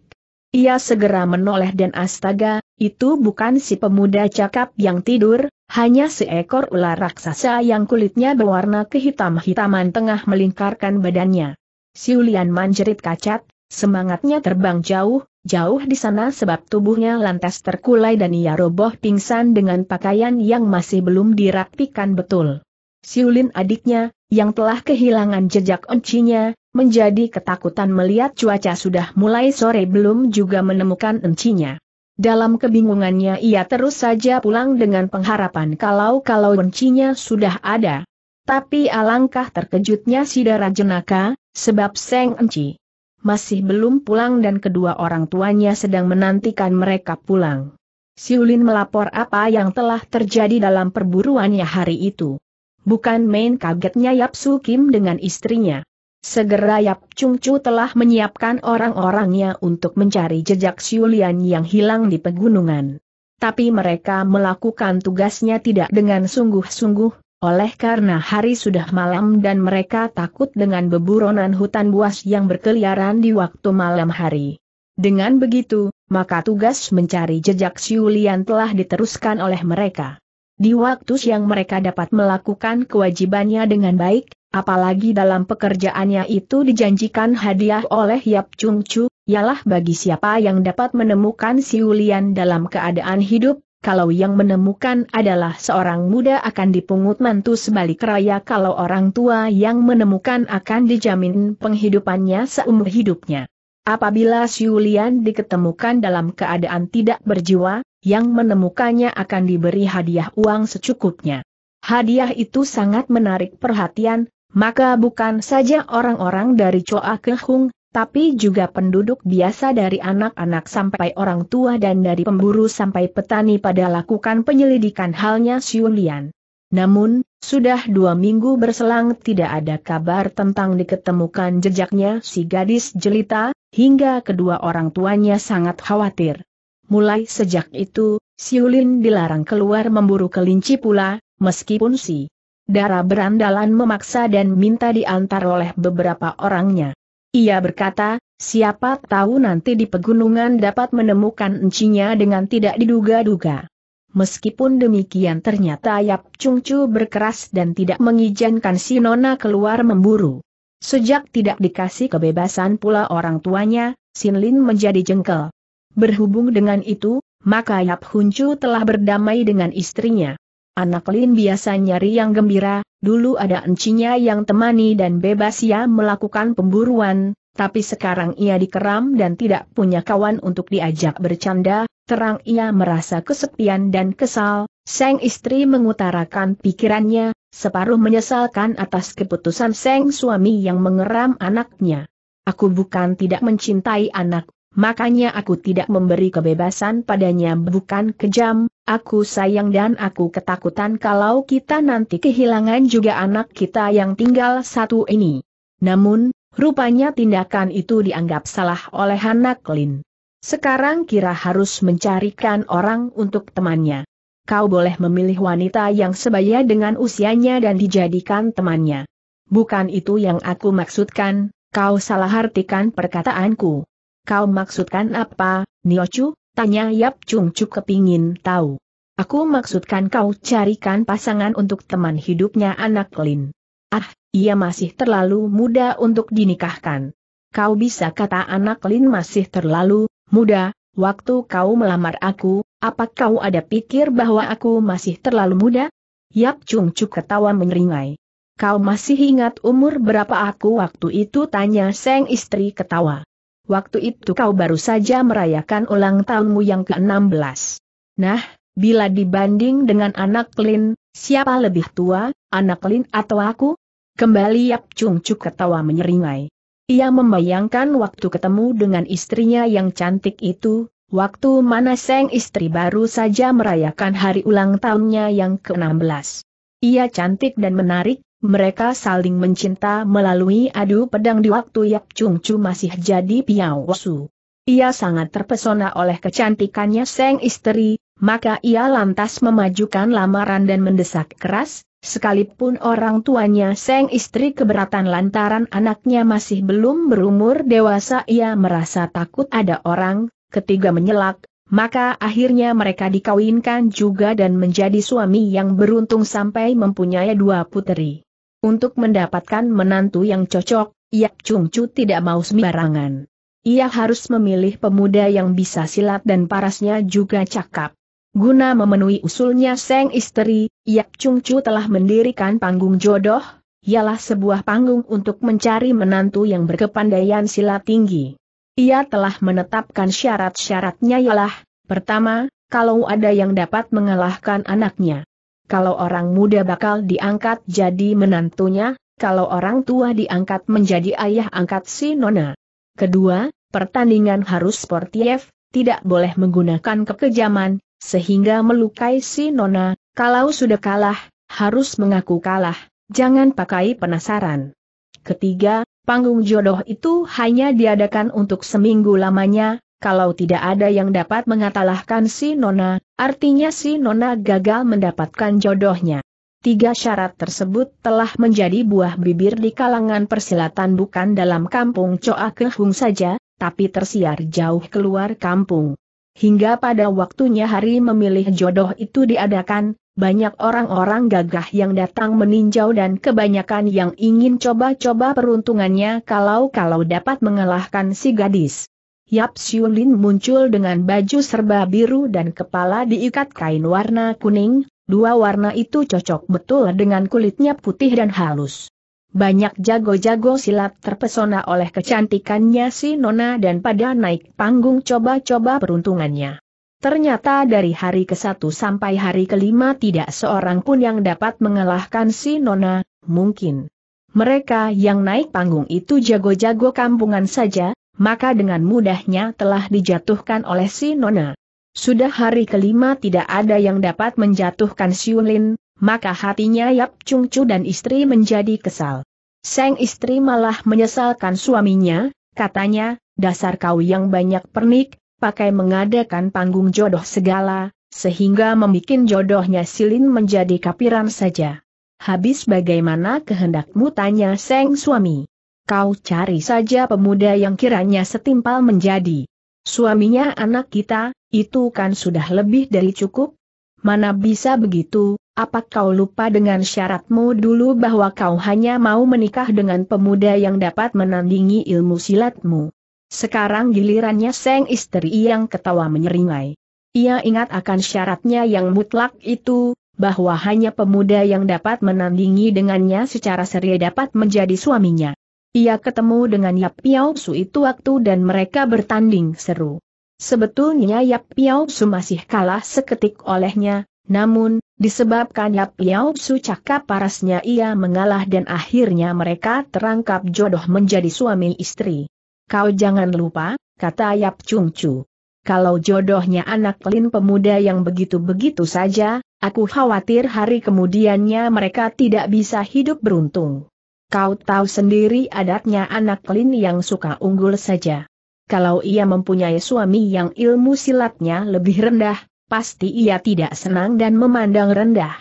Ia segera menoleh dan astaga, itu bukan si pemuda cakap yang tidur, hanya seekor ular raksasa yang kulitnya berwarna kehitam-hitaman tengah melingkarkan badannya. Siulian manjerit kacat, semangatnya terbang jauh, jauh di sana sebab tubuhnya lantas terkulai dan ia roboh pingsan dengan pakaian yang masih belum dirapikan betul. Siulin adiknya, yang telah kehilangan jejak oncinya, menjadi ketakutan melihat cuaca sudah mulai sore belum juga menemukan encinya. Dalam kebingungannya ia terus saja pulang dengan pengharapan kalau-kalau encinya sudah ada. Tapi alangkah terkejutnya si Dara Jenaka, sebab Seng Enci masih belum pulang dan kedua orang tuanya sedang menantikan mereka pulang. Siulin melapor apa yang telah terjadi dalam perburuannya hari itu. Bukan main kagetnya Yap Su Kim dengan istrinya. Segera Yap Chung Chu telah menyiapkan orang-orangnya untuk mencari jejak Siulian yang hilang di pegunungan. Tapi mereka melakukan tugasnya tidak dengan sungguh-sungguh, oleh karena hari sudah malam dan mereka takut dengan beburonan hutan buas yang berkeliaran di waktu malam hari. Dengan begitu, maka tugas mencari jejak Siulian telah diteruskan oleh mereka. Di waktu siang mereka dapat melakukan kewajibannya dengan baik, apalagi dalam pekerjaannya itu dijanjikan hadiah oleh Yap Chung Chu, ialah bagi siapa yang dapat menemukan Siulian dalam keadaan hidup, kalau yang menemukan adalah seorang muda akan dipungut mantu sebalik raya kalau orang tua yang menemukan akan dijamin penghidupannya seumur hidupnya. Apabila Siulian diketemukan dalam keadaan tidak berjiwa, yang menemukannya akan diberi hadiah uang secukupnya. Hadiah itu sangat menarik perhatian, maka bukan saja orang-orang dari Choa Kehung, tapi juga penduduk biasa dari anak-anak sampai orang tua dan dari pemburu sampai petani pada lakukan penyelidikan halnya Lian. Namun, sudah dua minggu berselang tidak ada kabar tentang diketemukan jejaknya si gadis jelita, hingga kedua orang tuanya sangat khawatir. Mulai sejak itu, Siulin dilarang keluar memburu kelinci pula, meskipun si darah berandalan memaksa dan minta diantar oleh beberapa orangnya. Ia berkata, siapa tahu nanti di pegunungan dapat menemukan encinya dengan tidak diduga-duga. Meskipun demikian ternyata Yap Chung Chu berkeras dan tidak mengizinkan si Nona keluar memburu. Sejak tidak dikasih kebebasan pula orang tuanya, Sin Lin menjadi jengkel. Berhubung dengan itu, maka Yap Hun Chu telah berdamai dengan istrinya. Anak Lin biasa nyari yang gembira, Dulu ada encinya yang temani dan bebas ia melakukan pemburuan, tapi sekarang ia dikeram dan tidak punya kawan untuk diajak bercanda, terang ia merasa kesepian dan kesal, Seng istri mengutarakan pikirannya, separuh menyesalkan atas keputusan Seng suami yang mengeram anaknya. Aku bukan tidak mencintai anak, makanya aku tidak memberi kebebasan padanya bukan kejam, Aku sayang dan aku ketakutan kalau kita nanti kehilangan juga anak kita yang tinggal satu ini. Namun, rupanya tindakan itu dianggap salah oleh anak Lin. Sekarang kira harus mencarikan orang untuk temannya. Kau boleh memilih wanita yang sebaya dengan usianya dan dijadikan temannya. Bukan itu yang aku maksudkan, kau salah artikan perkataanku. Kau maksudkan apa, Niochu? Tanya Yap Chung Chu kepingin tahu. Aku maksudkan kau carikan pasangan untuk teman hidupnya anak Lin. Ah, ia masih terlalu muda untuk dinikahkan. Kau bisa kata anak Lin masih terlalu muda, waktu kau melamar aku, apa kau ada pikir bahwa aku masih terlalu muda? Yap Chung Chu ketawa menyeringai. Kau masih ingat umur berapa aku waktu itu tanya Seng istri ketawa. Waktu itu kau baru saja merayakan ulang tahunmu yang ke-16. Nah, bila dibanding dengan anak Lin, siapa lebih tua, anak Lin atau aku? Kembali Yap Chung Chu ketawa menyeringai. Ia membayangkan waktu ketemu dengan istrinya yang cantik itu, waktu mana Seng istri baru saja merayakan hari ulang tahunnya yang ke-16. Ia cantik dan menarik, mereka saling mencinta melalui adu pedang di waktu Yap Chung Chu masih jadi Piao Su. Ia sangat terpesona oleh kecantikannya Seng istri, maka ia lantas memajukan lamaran dan mendesak keras, sekalipun orang tuanya Seng istri keberatan lantaran anaknya masih belum berumur dewasa ia merasa takut ada orang, ketiga menyelak, maka akhirnya mereka dikawinkan juga dan menjadi suami yang beruntung sampai mempunyai dua puteri. Untuk mendapatkan menantu yang cocok, Yap Chung Chu tidak mau sembarangan. Ia harus memilih pemuda yang bisa silat dan parasnya juga cakap. Guna memenuhi usulnya Seng istri, Yap Chung Chu telah mendirikan panggung jodoh, ialah sebuah panggung untuk mencari menantu yang berkepandaian silat tinggi. Ia telah menetapkan syarat-syaratnya ialah, pertama, kalau ada yang dapat mengalahkan anaknya. Kalau orang muda bakal diangkat jadi menantunya, kalau orang tua diangkat menjadi ayah angkat si nona. Kedua, pertandingan harus sportif, tidak boleh menggunakan kekejaman, sehingga melukai si nona, kalau sudah kalah, harus mengaku kalah, jangan pakai penasaran. Ketiga, panggung jodoh itu hanya diadakan untuk seminggu lamanya, kalau tidak ada yang dapat mengatalahkan si nona, artinya si nona gagal mendapatkan jodohnya. Tiga syarat tersebut telah menjadi buah bibir di kalangan persilatan bukan dalam kampung Coa Kehung saja, tapi tersiar jauh keluar kampung. Hingga pada waktunya hari memilih jodoh itu diadakan, banyak orang-orang gagah yang datang meninjau dan kebanyakan yang ingin coba-coba peruntungannya kalau-kalau dapat mengalahkan si gadis. Yap Siulin muncul dengan baju serba biru dan kepala diikat kain warna kuning, dua warna itu cocok betul dengan kulitnya putih dan halus. Banyak jago-jago silat terpesona oleh kecantikannya si Nona dan pada naik panggung coba-coba peruntungannya. Ternyata dari hari ke-1 sampai hari kelima tidak seorang pun yang dapat mengalahkan si Nona, mungkin. Mereka yang naik panggung itu jago-jago kampungan saja, maka dengan mudahnya telah dijatuhkan oleh si Nona. Sudah hari kelima tidak ada yang dapat menjatuhkan Siulin, maka hatinya Yap Chung Chu dan istri menjadi kesal. Sang istri malah menyesalkan suaminya, katanya, dasar kau yang banyak pernik, pakai mengadakan panggung jodoh segala, sehingga membuat jodohnya Silin menjadi kapiran saja. Habis bagaimana kehendakmu tanya Seng suami. Kau cari saja pemuda yang kiranya setimpal menjadi suaminya anak kita, itu kan sudah lebih dari cukup. Mana bisa begitu, apa kau lupa dengan syaratmu dulu bahwa kau hanya mau menikah dengan pemuda yang dapat menandingi ilmu silatmu? Sekarang gilirannya Seng istri yang ketawa menyeringai. Ia ingat akan syaratnya yang mutlak itu, bahwa hanya pemuda yang dapat menandingi dengannya secara serius dapat menjadi suaminya. Ia ketemu dengan Yap Piao Su itu waktu dan mereka bertanding seru. Sebetulnya Yap Piao Su masih kalah seketik olehnya, namun, disebabkan Yap Piao Su cakap parasnya ia mengalah dan akhirnya mereka terangkap jodoh menjadi suami istri. Kau jangan lupa, kata Yap Chung Chu. Kalau jodohnya anak pelin pemuda yang begitu-begitu saja, aku khawatir hari kemudiannya mereka tidak bisa hidup beruntung. Kau tahu sendiri adatnya anak pelin yang suka unggul saja. Kalau ia mempunyai suami yang ilmu silatnya lebih rendah, pasti ia tidak senang dan memandang rendah.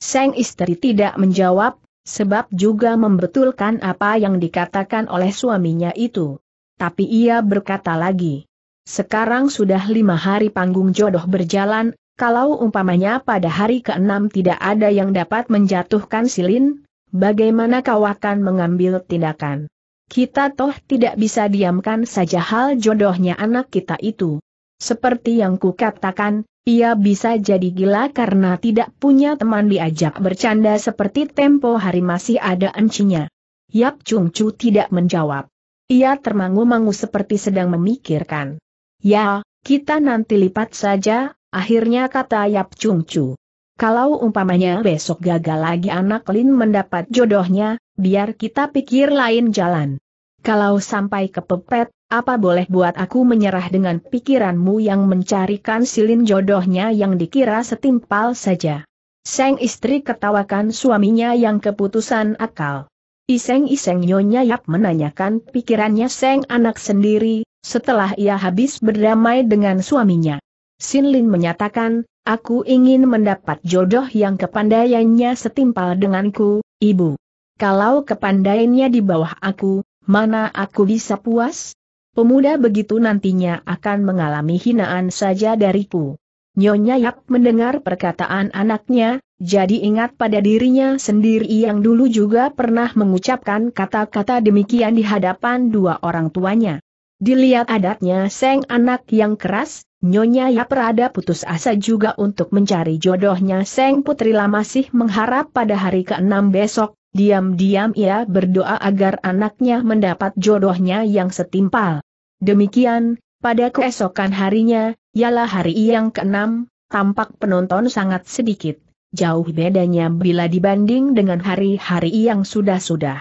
Sang istri tidak menjawab, sebab juga membetulkan apa yang dikatakan oleh suaminya itu. Tapi ia berkata lagi. Sekarang sudah lima hari panggung jodoh berjalan, kalau umpamanya pada hari keenam tidak ada yang dapat menjatuhkan silin, bagaimana kau akan mengambil tindakan? Kita toh tidak bisa diamkan saja hal jodohnya anak kita itu. Seperti yang kukatakan, ia bisa jadi gila karena tidak punya teman diajak bercanda seperti tempo hari masih ada encinya. Yap Chung Chu tidak menjawab. Ia termangu-mangu seperti sedang memikirkan. Ya, kita nanti lipat saja, akhirnya kata Yap Chung Chu. Kalau umpamanya besok gagal lagi anak Lin mendapat jodohnya, biar kita pikir lain jalan. Kalau sampai kepepet, apa boleh buat aku menyerah dengan pikiranmu yang mencarikan silin jodohnya yang dikira setimpal saja. Sang istri ketawakan suaminya yang keputusan akal. Iseng-iseng Nyonya Yap menanyakan pikirannya Seng anak sendiri, setelah ia habis berdamai dengan suaminya. Sin Lin menyatakan, aku ingin mendapat jodoh yang kepandaiannya setimpal denganku, ibu. Kalau kepandaiannya di bawah aku, mana aku bisa puas? Pemuda begitu nantinya akan mengalami hinaan saja dariku. Nyonya Yap mendengar perkataan anaknya, jadi ingat pada dirinya sendiri yang dulu juga pernah mengucapkan kata-kata demikian di hadapan dua orang tuanya. Dilihat adatnya Seng anak yang keras, Nyonya Yaprada putus asa juga untuk mencari jodohnya Seng Putri masih mengharap pada hari keenam besok, diam-diam ia berdoa agar anaknya mendapat jodohnya yang setimpal. Demikian, pada keesokan harinya, ialah hari yang keenam, tampak penonton sangat sedikit, jauh bedanya bila dibanding dengan hari-hari yang sudah-sudah.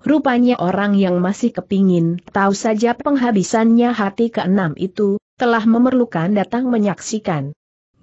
Rupanya orang yang masih kepingin tahu saja penghabisannya hati keenam itu, telah memerlukan datang menyaksikan.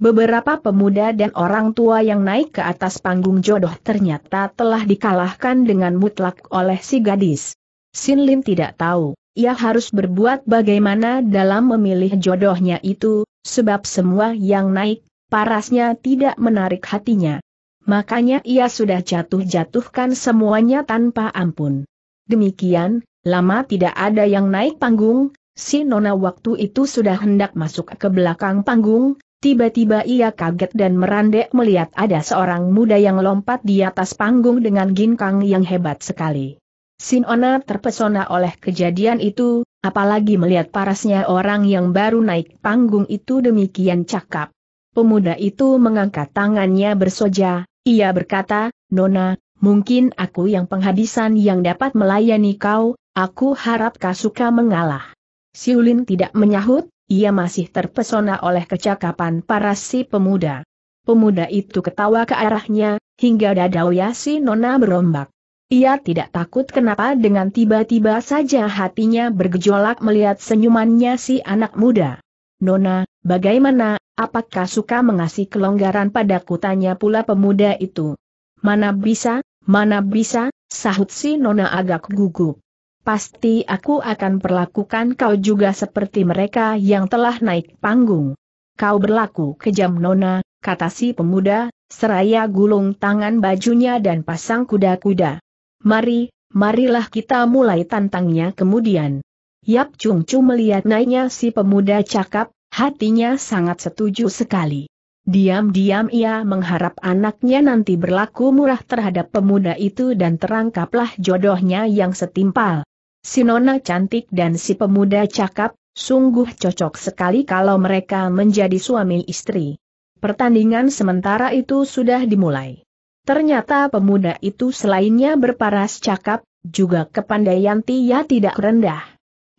Beberapa pemuda dan orang tua yang naik ke atas panggung jodoh ternyata telah dikalahkan dengan mutlak oleh si gadis. Sin Lin tidak tahu, ia harus berbuat bagaimana dalam memilih jodohnya itu, sebab semua yang naik, parasnya tidak menarik hatinya. Makanya ia sudah jatuh-jatuhkan semuanya tanpa ampun. Demikian, lama tidak ada yang naik panggung, si Nona waktu itu sudah hendak masuk ke belakang panggung, Tiba-tiba ia kaget dan merandek melihat ada seorang muda yang lompat di atas panggung dengan ginkang yang hebat sekali. Sinona terpesona oleh kejadian itu, apalagi melihat parasnya orang yang baru naik panggung itu demikian cakap. Pemuda itu mengangkat tangannya bersoja, ia berkata, Nona, mungkin aku yang penghabisan yang dapat melayani kau, aku harap kau suka mengalah. Siulin tidak menyahut, ia masih terpesona oleh kecakapan para si pemuda. Pemuda itu ketawa ke arahnya, hingga dada si Nona berombak. Ia tidak takut kenapa dengan tiba-tiba saja hatinya bergejolak melihat senyumannya si anak muda. Nona, bagaimana, apakah suka mengasih kelonggaran padaku tanya pula pemuda itu. Mana bisa, mana bisa, sahut si Nona agak gugup pasti aku akan perlakukan kau juga seperti mereka yang telah naik panggung. Kau berlaku kejam nona, kata si pemuda, seraya gulung tangan bajunya dan pasang kuda-kuda. Mari, marilah kita mulai tantangnya kemudian. Yap Chung Chu melihat naiknya si pemuda cakap, hatinya sangat setuju sekali. Diam-diam ia mengharap anaknya nanti berlaku murah terhadap pemuda itu dan terangkaplah jodohnya yang setimpal. Si nona cantik dan si pemuda cakap, sungguh cocok sekali kalau mereka menjadi suami istri. Pertandingan sementara itu sudah dimulai. Ternyata pemuda itu selainnya berparas cakap, juga kepandaian Tia tidak rendah.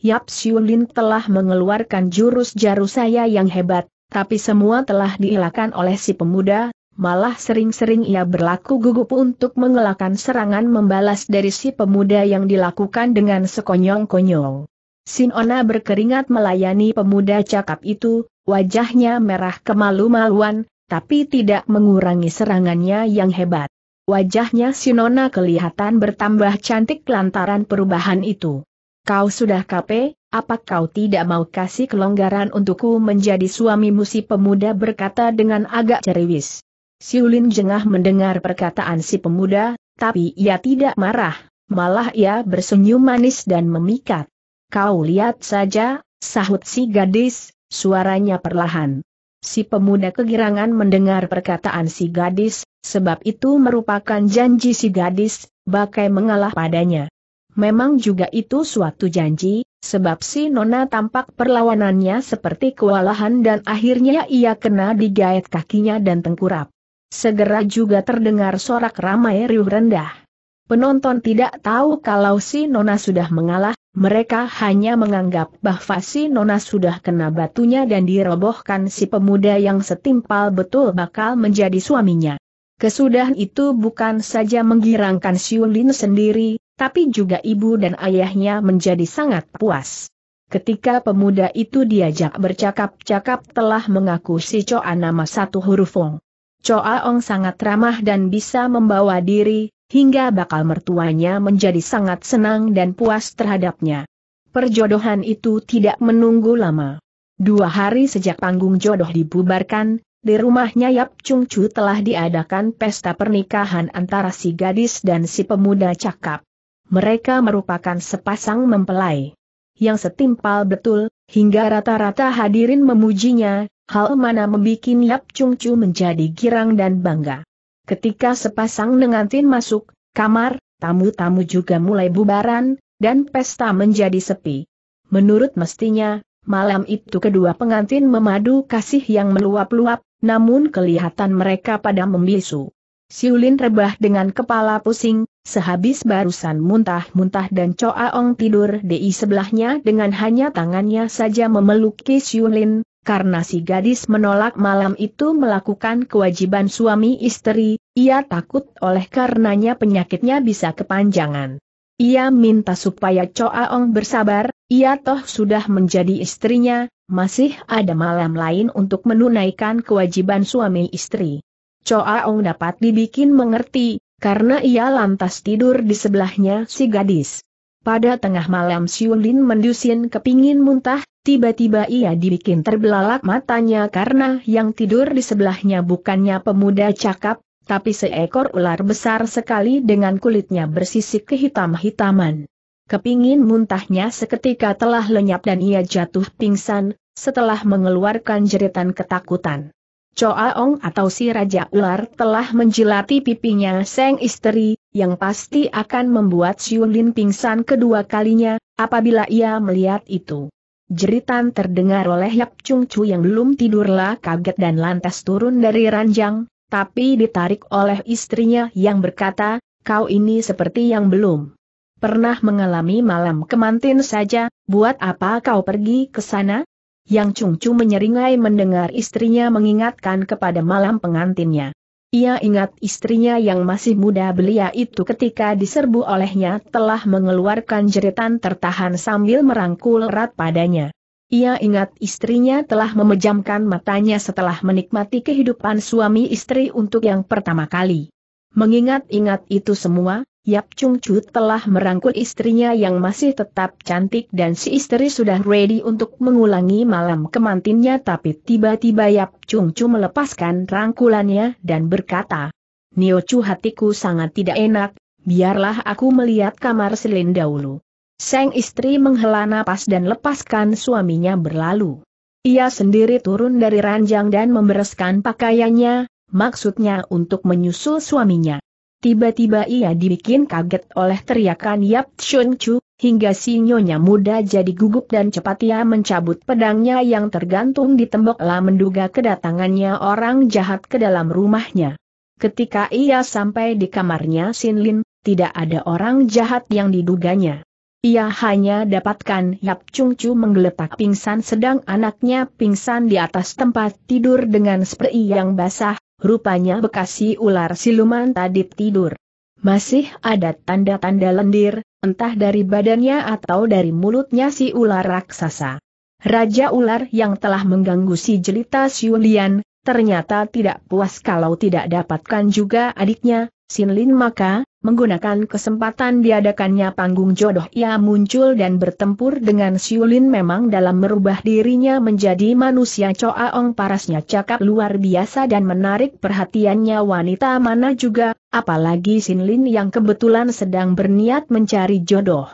Yap Siulin telah mengeluarkan jurus jaru saya yang hebat, tapi semua telah dielakkan oleh si pemuda, malah sering-sering ia berlaku gugup untuk mengelakkan serangan membalas dari si pemuda yang dilakukan dengan sekonyong-konyong. Sinona berkeringat melayani pemuda cakap itu, wajahnya merah kemalu-maluan, tapi tidak mengurangi serangannya yang hebat. Wajahnya Sinona kelihatan bertambah cantik lantaran perubahan itu. Kau sudah kape, apa kau tidak mau kasih kelonggaran untukku menjadi suamimu si pemuda berkata dengan agak ceriwis. Siulin jengah mendengar perkataan si pemuda, tapi ia tidak marah, malah ia bersenyum manis dan memikat. Kau lihat saja, sahut si gadis, suaranya perlahan. Si pemuda kegirangan mendengar perkataan si gadis, sebab itu merupakan janji si gadis, bakai mengalah padanya. Memang juga itu suatu janji, sebab si Nona tampak perlawanannya seperti kewalahan dan akhirnya ia kena digait kakinya dan tengkurap. Segera juga terdengar sorak ramai riuh rendah. Penonton tidak tahu kalau si Nona sudah mengalah, mereka hanya menganggap bahwa si Nona sudah kena batunya dan dirobohkan si pemuda yang setimpal betul bakal menjadi suaminya. Kesudahan itu bukan saja menggirangkan Siulin sendiri, tapi juga ibu dan ayahnya menjadi sangat puas. Ketika pemuda itu diajak bercakap-cakap telah mengaku si Choa nama satu huruf Ong. Choa Ong sangat ramah dan bisa membawa diri, hingga bakal mertuanya menjadi sangat senang dan puas terhadapnya. Perjodohan itu tidak menunggu lama. Dua hari sejak panggung jodoh dibubarkan, di rumahnya Yap Chung Chu telah diadakan pesta pernikahan antara si gadis dan si pemuda cakap. Mereka merupakan sepasang mempelai. Yang setimpal betul, hingga rata-rata hadirin memujinya, hal mana membuat Yap Chung Chu menjadi girang dan bangga. Ketika sepasang pengantin masuk kamar, tamu-tamu juga mulai bubaran, dan pesta menjadi sepi. Menurut mestinya, malam itu kedua pengantin memadu kasih yang meluap-luap, namun kelihatan mereka pada membisu. Siulin rebah dengan kepala pusing, sehabis barusan muntah-muntah dan Choa Ong tidur di sebelahnya dengan hanya tangannya saja memeluki Siulin, karena si gadis menolak malam itu melakukan kewajiban suami istri, ia takut oleh karenanya penyakitnya bisa kepanjangan. Ia minta supaya Choa Ong bersabar, ia toh sudah menjadi istrinya, masih ada malam lain untuk menunaikan kewajiban suami istri. Choa Ong dapat dibikin mengerti, karena ia lantas tidur di sebelahnya si gadis. Pada tengah malam Siulin mendusin kepingin muntah, tiba-tiba ia dibikin terbelalak matanya karena yang tidur di sebelahnya bukannya pemuda cakap, tapi seekor ular besar sekali dengan kulitnya bersisik kehitam-hitaman. Kepingin muntahnya seketika telah lenyap dan ia jatuh pingsan, setelah mengeluarkan jeritan ketakutan. Choa Ong atau si Raja Ular telah menjilati pipinya Seng istri, yang pasti akan membuat Lin pingsan kedua kalinya, apabila ia melihat itu. Jeritan terdengar oleh Yap Chung Chu yang belum tidurlah kaget dan lantas turun dari ranjang, tapi ditarik oleh istrinya yang berkata, kau ini seperti yang belum pernah mengalami malam kemantin saja, buat apa kau pergi ke sana? Yang Chung Chu menyeringai mendengar istrinya mengingatkan kepada malam pengantinnya. Ia ingat istrinya yang masih muda belia itu ketika diserbu olehnya telah mengeluarkan jeritan tertahan sambil merangkul erat padanya. Ia ingat istrinya telah memejamkan matanya setelah menikmati kehidupan suami istri untuk yang pertama kali. Mengingat-ingat itu semua, Yap Chung Chu telah merangkul istrinya yang masih tetap cantik dan si istri sudah ready untuk mengulangi malam kemantinnya tapi tiba-tiba Yap Chung Chu melepaskan rangkulannya dan berkata, Nio Chu hatiku sangat tidak enak, biarlah aku melihat kamar Selin dahulu. Sang istri menghela napas dan lepaskan suaminya berlalu. Ia sendiri turun dari ranjang dan membereskan pakaiannya, maksudnya untuk menyusul suaminya. Tiba-tiba ia dibikin kaget oleh teriakan Yap Chun Chu, hingga si nyonya muda jadi gugup dan cepat ia mencabut pedangnya yang tergantung di tembok lah menduga kedatangannya orang jahat ke dalam rumahnya. Ketika ia sampai di kamarnya Sin Lin, tidak ada orang jahat yang diduganya. Ia hanya dapatkan Yap Chung Chu menggeletak pingsan sedang anaknya pingsan di atas tempat tidur dengan spray yang basah, Rupanya bekasi ular siluman tadi tidur. Masih ada tanda-tanda lendir, entah dari badannya atau dari mulutnya si ular raksasa. Raja ular yang telah mengganggu si jelita Siulian, ternyata tidak puas kalau tidak dapatkan juga adiknya, Sinlin maka, menggunakan kesempatan diadakannya panggung jodoh ia muncul dan bertempur dengan Siulin memang dalam merubah dirinya menjadi manusia Choa Ong parasnya cakap luar biasa dan menarik perhatiannya wanita mana juga, apalagi Sinlin yang kebetulan sedang berniat mencari jodoh.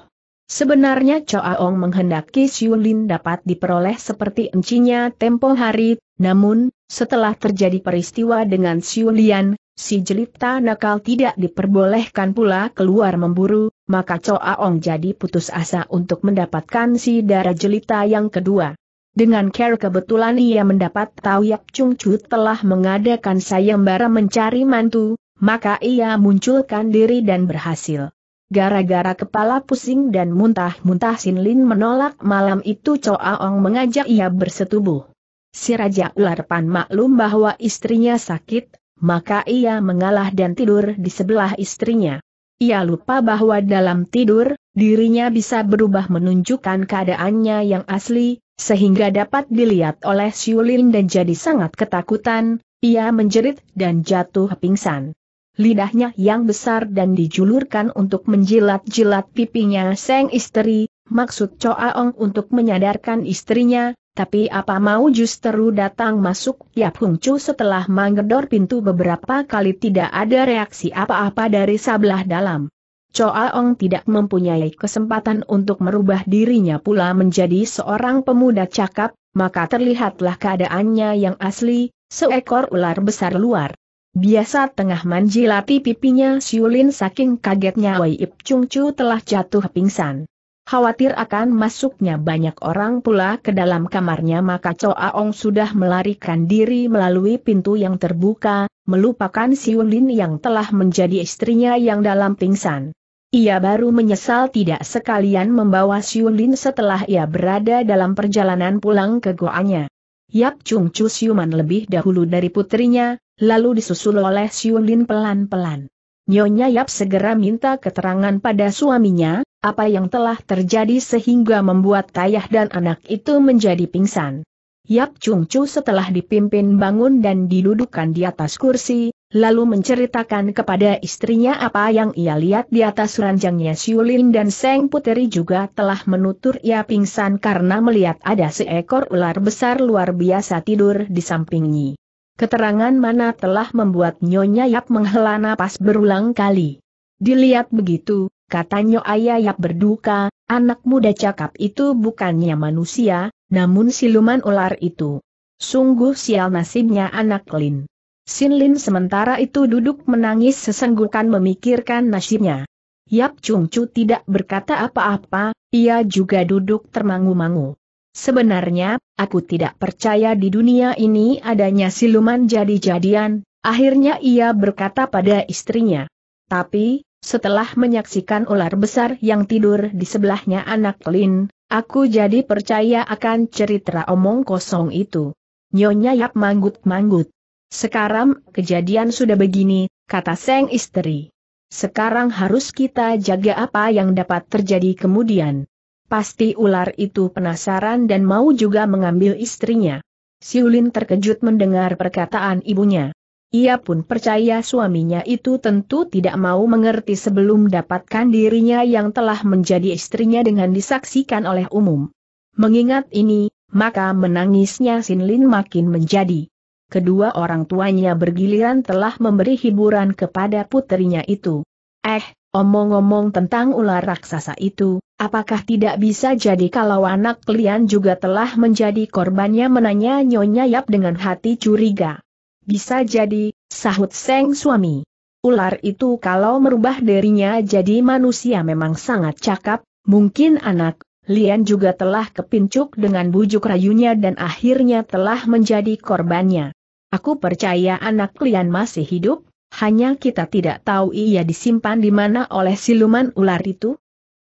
Sebenarnya Choa Ong menghendaki Siulin dapat diperoleh seperti encinya tempo hari, namun, setelah terjadi peristiwa dengan Siulian, si jelita nakal tidak diperbolehkan pula keluar memburu, maka Choa Ong jadi putus asa untuk mendapatkan si darah jelita yang kedua. Dengan care kebetulan ia mendapat tahu Yap Chung Chu telah mengadakan sayembara mencari mantu, maka ia munculkan diri dan berhasil. Gara-gara kepala pusing dan muntah-muntah Sin Lin menolak malam itu Choa Ong mengajak ia bersetubuh. Si Raja Ular Pan maklum bahwa istrinya sakit, maka ia mengalah dan tidur di sebelah istrinya. Ia lupa bahwa dalam tidur, dirinya bisa berubah menunjukkan keadaannya yang asli, sehingga dapat dilihat oleh Siulin dan jadi sangat ketakutan, ia menjerit dan jatuh pingsan. Lidahnya yang besar dan dijulurkan untuk menjilat-jilat pipinya Seng istri, maksud Choa Ong untuk menyadarkan istrinya, tapi apa mau justru datang masuk Yap Hung Chu setelah menggedor pintu beberapa kali tidak ada reaksi apa-apa dari sebelah dalam. Choa Ong tidak mempunyai kesempatan untuk merubah dirinya pula menjadi seorang pemuda cakap, maka terlihatlah keadaannya yang asli, seekor ular besar luar. Biasa tengah manjilati pipinya Siulin saking kagetnya Wei Ip Chung Chu telah jatuh pingsan. Khawatir akan masuknya banyak orang pula ke dalam kamarnya maka Choa Ong sudah melarikan diri melalui pintu yang terbuka, melupakan Si Lin yang telah menjadi istrinya yang dalam pingsan. Ia baru menyesal tidak sekalian membawa Si Lin setelah ia berada dalam perjalanan pulang ke goanya. Yap Chung Chu siuman lebih dahulu dari putrinya, lalu disusul oleh Si Lin pelan-pelan. Nyonya Yap segera minta keterangan pada suaminya, apa yang telah terjadi sehingga membuat ayah dan anak itu menjadi pingsan. Yap Chung Chu setelah dipimpin bangun dan didudukkan di atas kursi, lalu menceritakan kepada istrinya apa yang ia lihat di atas ranjangnya Siulin dan Seng Puteri juga telah menutur ia pingsan karena melihat ada seekor ular besar luar biasa tidur di sampingnya. Keterangan mana telah membuat Nyonya Yap menghela napas berulang kali. Dilihat begitu, kata Nyonya Yap berduka, anak muda cakap itu bukannya manusia, namun siluman ular itu. Sungguh sial nasibnya anak Lin. Sin Lin sementara itu duduk menangis sesenggukan memikirkan nasibnya. Yap Chung Chu tidak berkata apa-apa, ia juga duduk termangu-mangu. Sebenarnya, aku tidak percaya di dunia ini adanya siluman jadi-jadian, akhirnya ia berkata pada istrinya. Tapi, setelah menyaksikan ular besar yang tidur di sebelahnya anak Lin, aku jadi percaya akan cerita omong kosong itu. Nyonya Yap manggut-manggut. Sekarang, kejadian sudah begini, kata Seng istri. Sekarang harus kita jaga apa yang dapat terjadi kemudian. Pasti ular itu penasaran dan mau juga mengambil istrinya. Siulin terkejut mendengar perkataan ibunya. Ia pun percaya suaminya itu tentu tidak mau mengerti sebelum dapatkan dirinya yang telah menjadi istrinya dengan disaksikan oleh umum. Mengingat ini, maka menangisnya Sinlin makin menjadi. Kedua orang tuanya bergiliran telah memberi hiburan kepada puterinya itu. Eh, omong-omong tentang ular raksasa itu, Apakah tidak bisa jadi kalau anak kalian juga telah menjadi korbannya menanya Nyonya Yap dengan hati curiga. Bisa jadi, sahut Seng suami. Ular itu kalau merubah dirinya jadi manusia memang sangat cakap, mungkin anak, Lian juga telah kepincuk dengan bujuk rayunya dan akhirnya telah menjadi korbannya. Aku percaya anak Lian masih hidup, hanya kita tidak tahu ia disimpan di mana oleh siluman ular itu.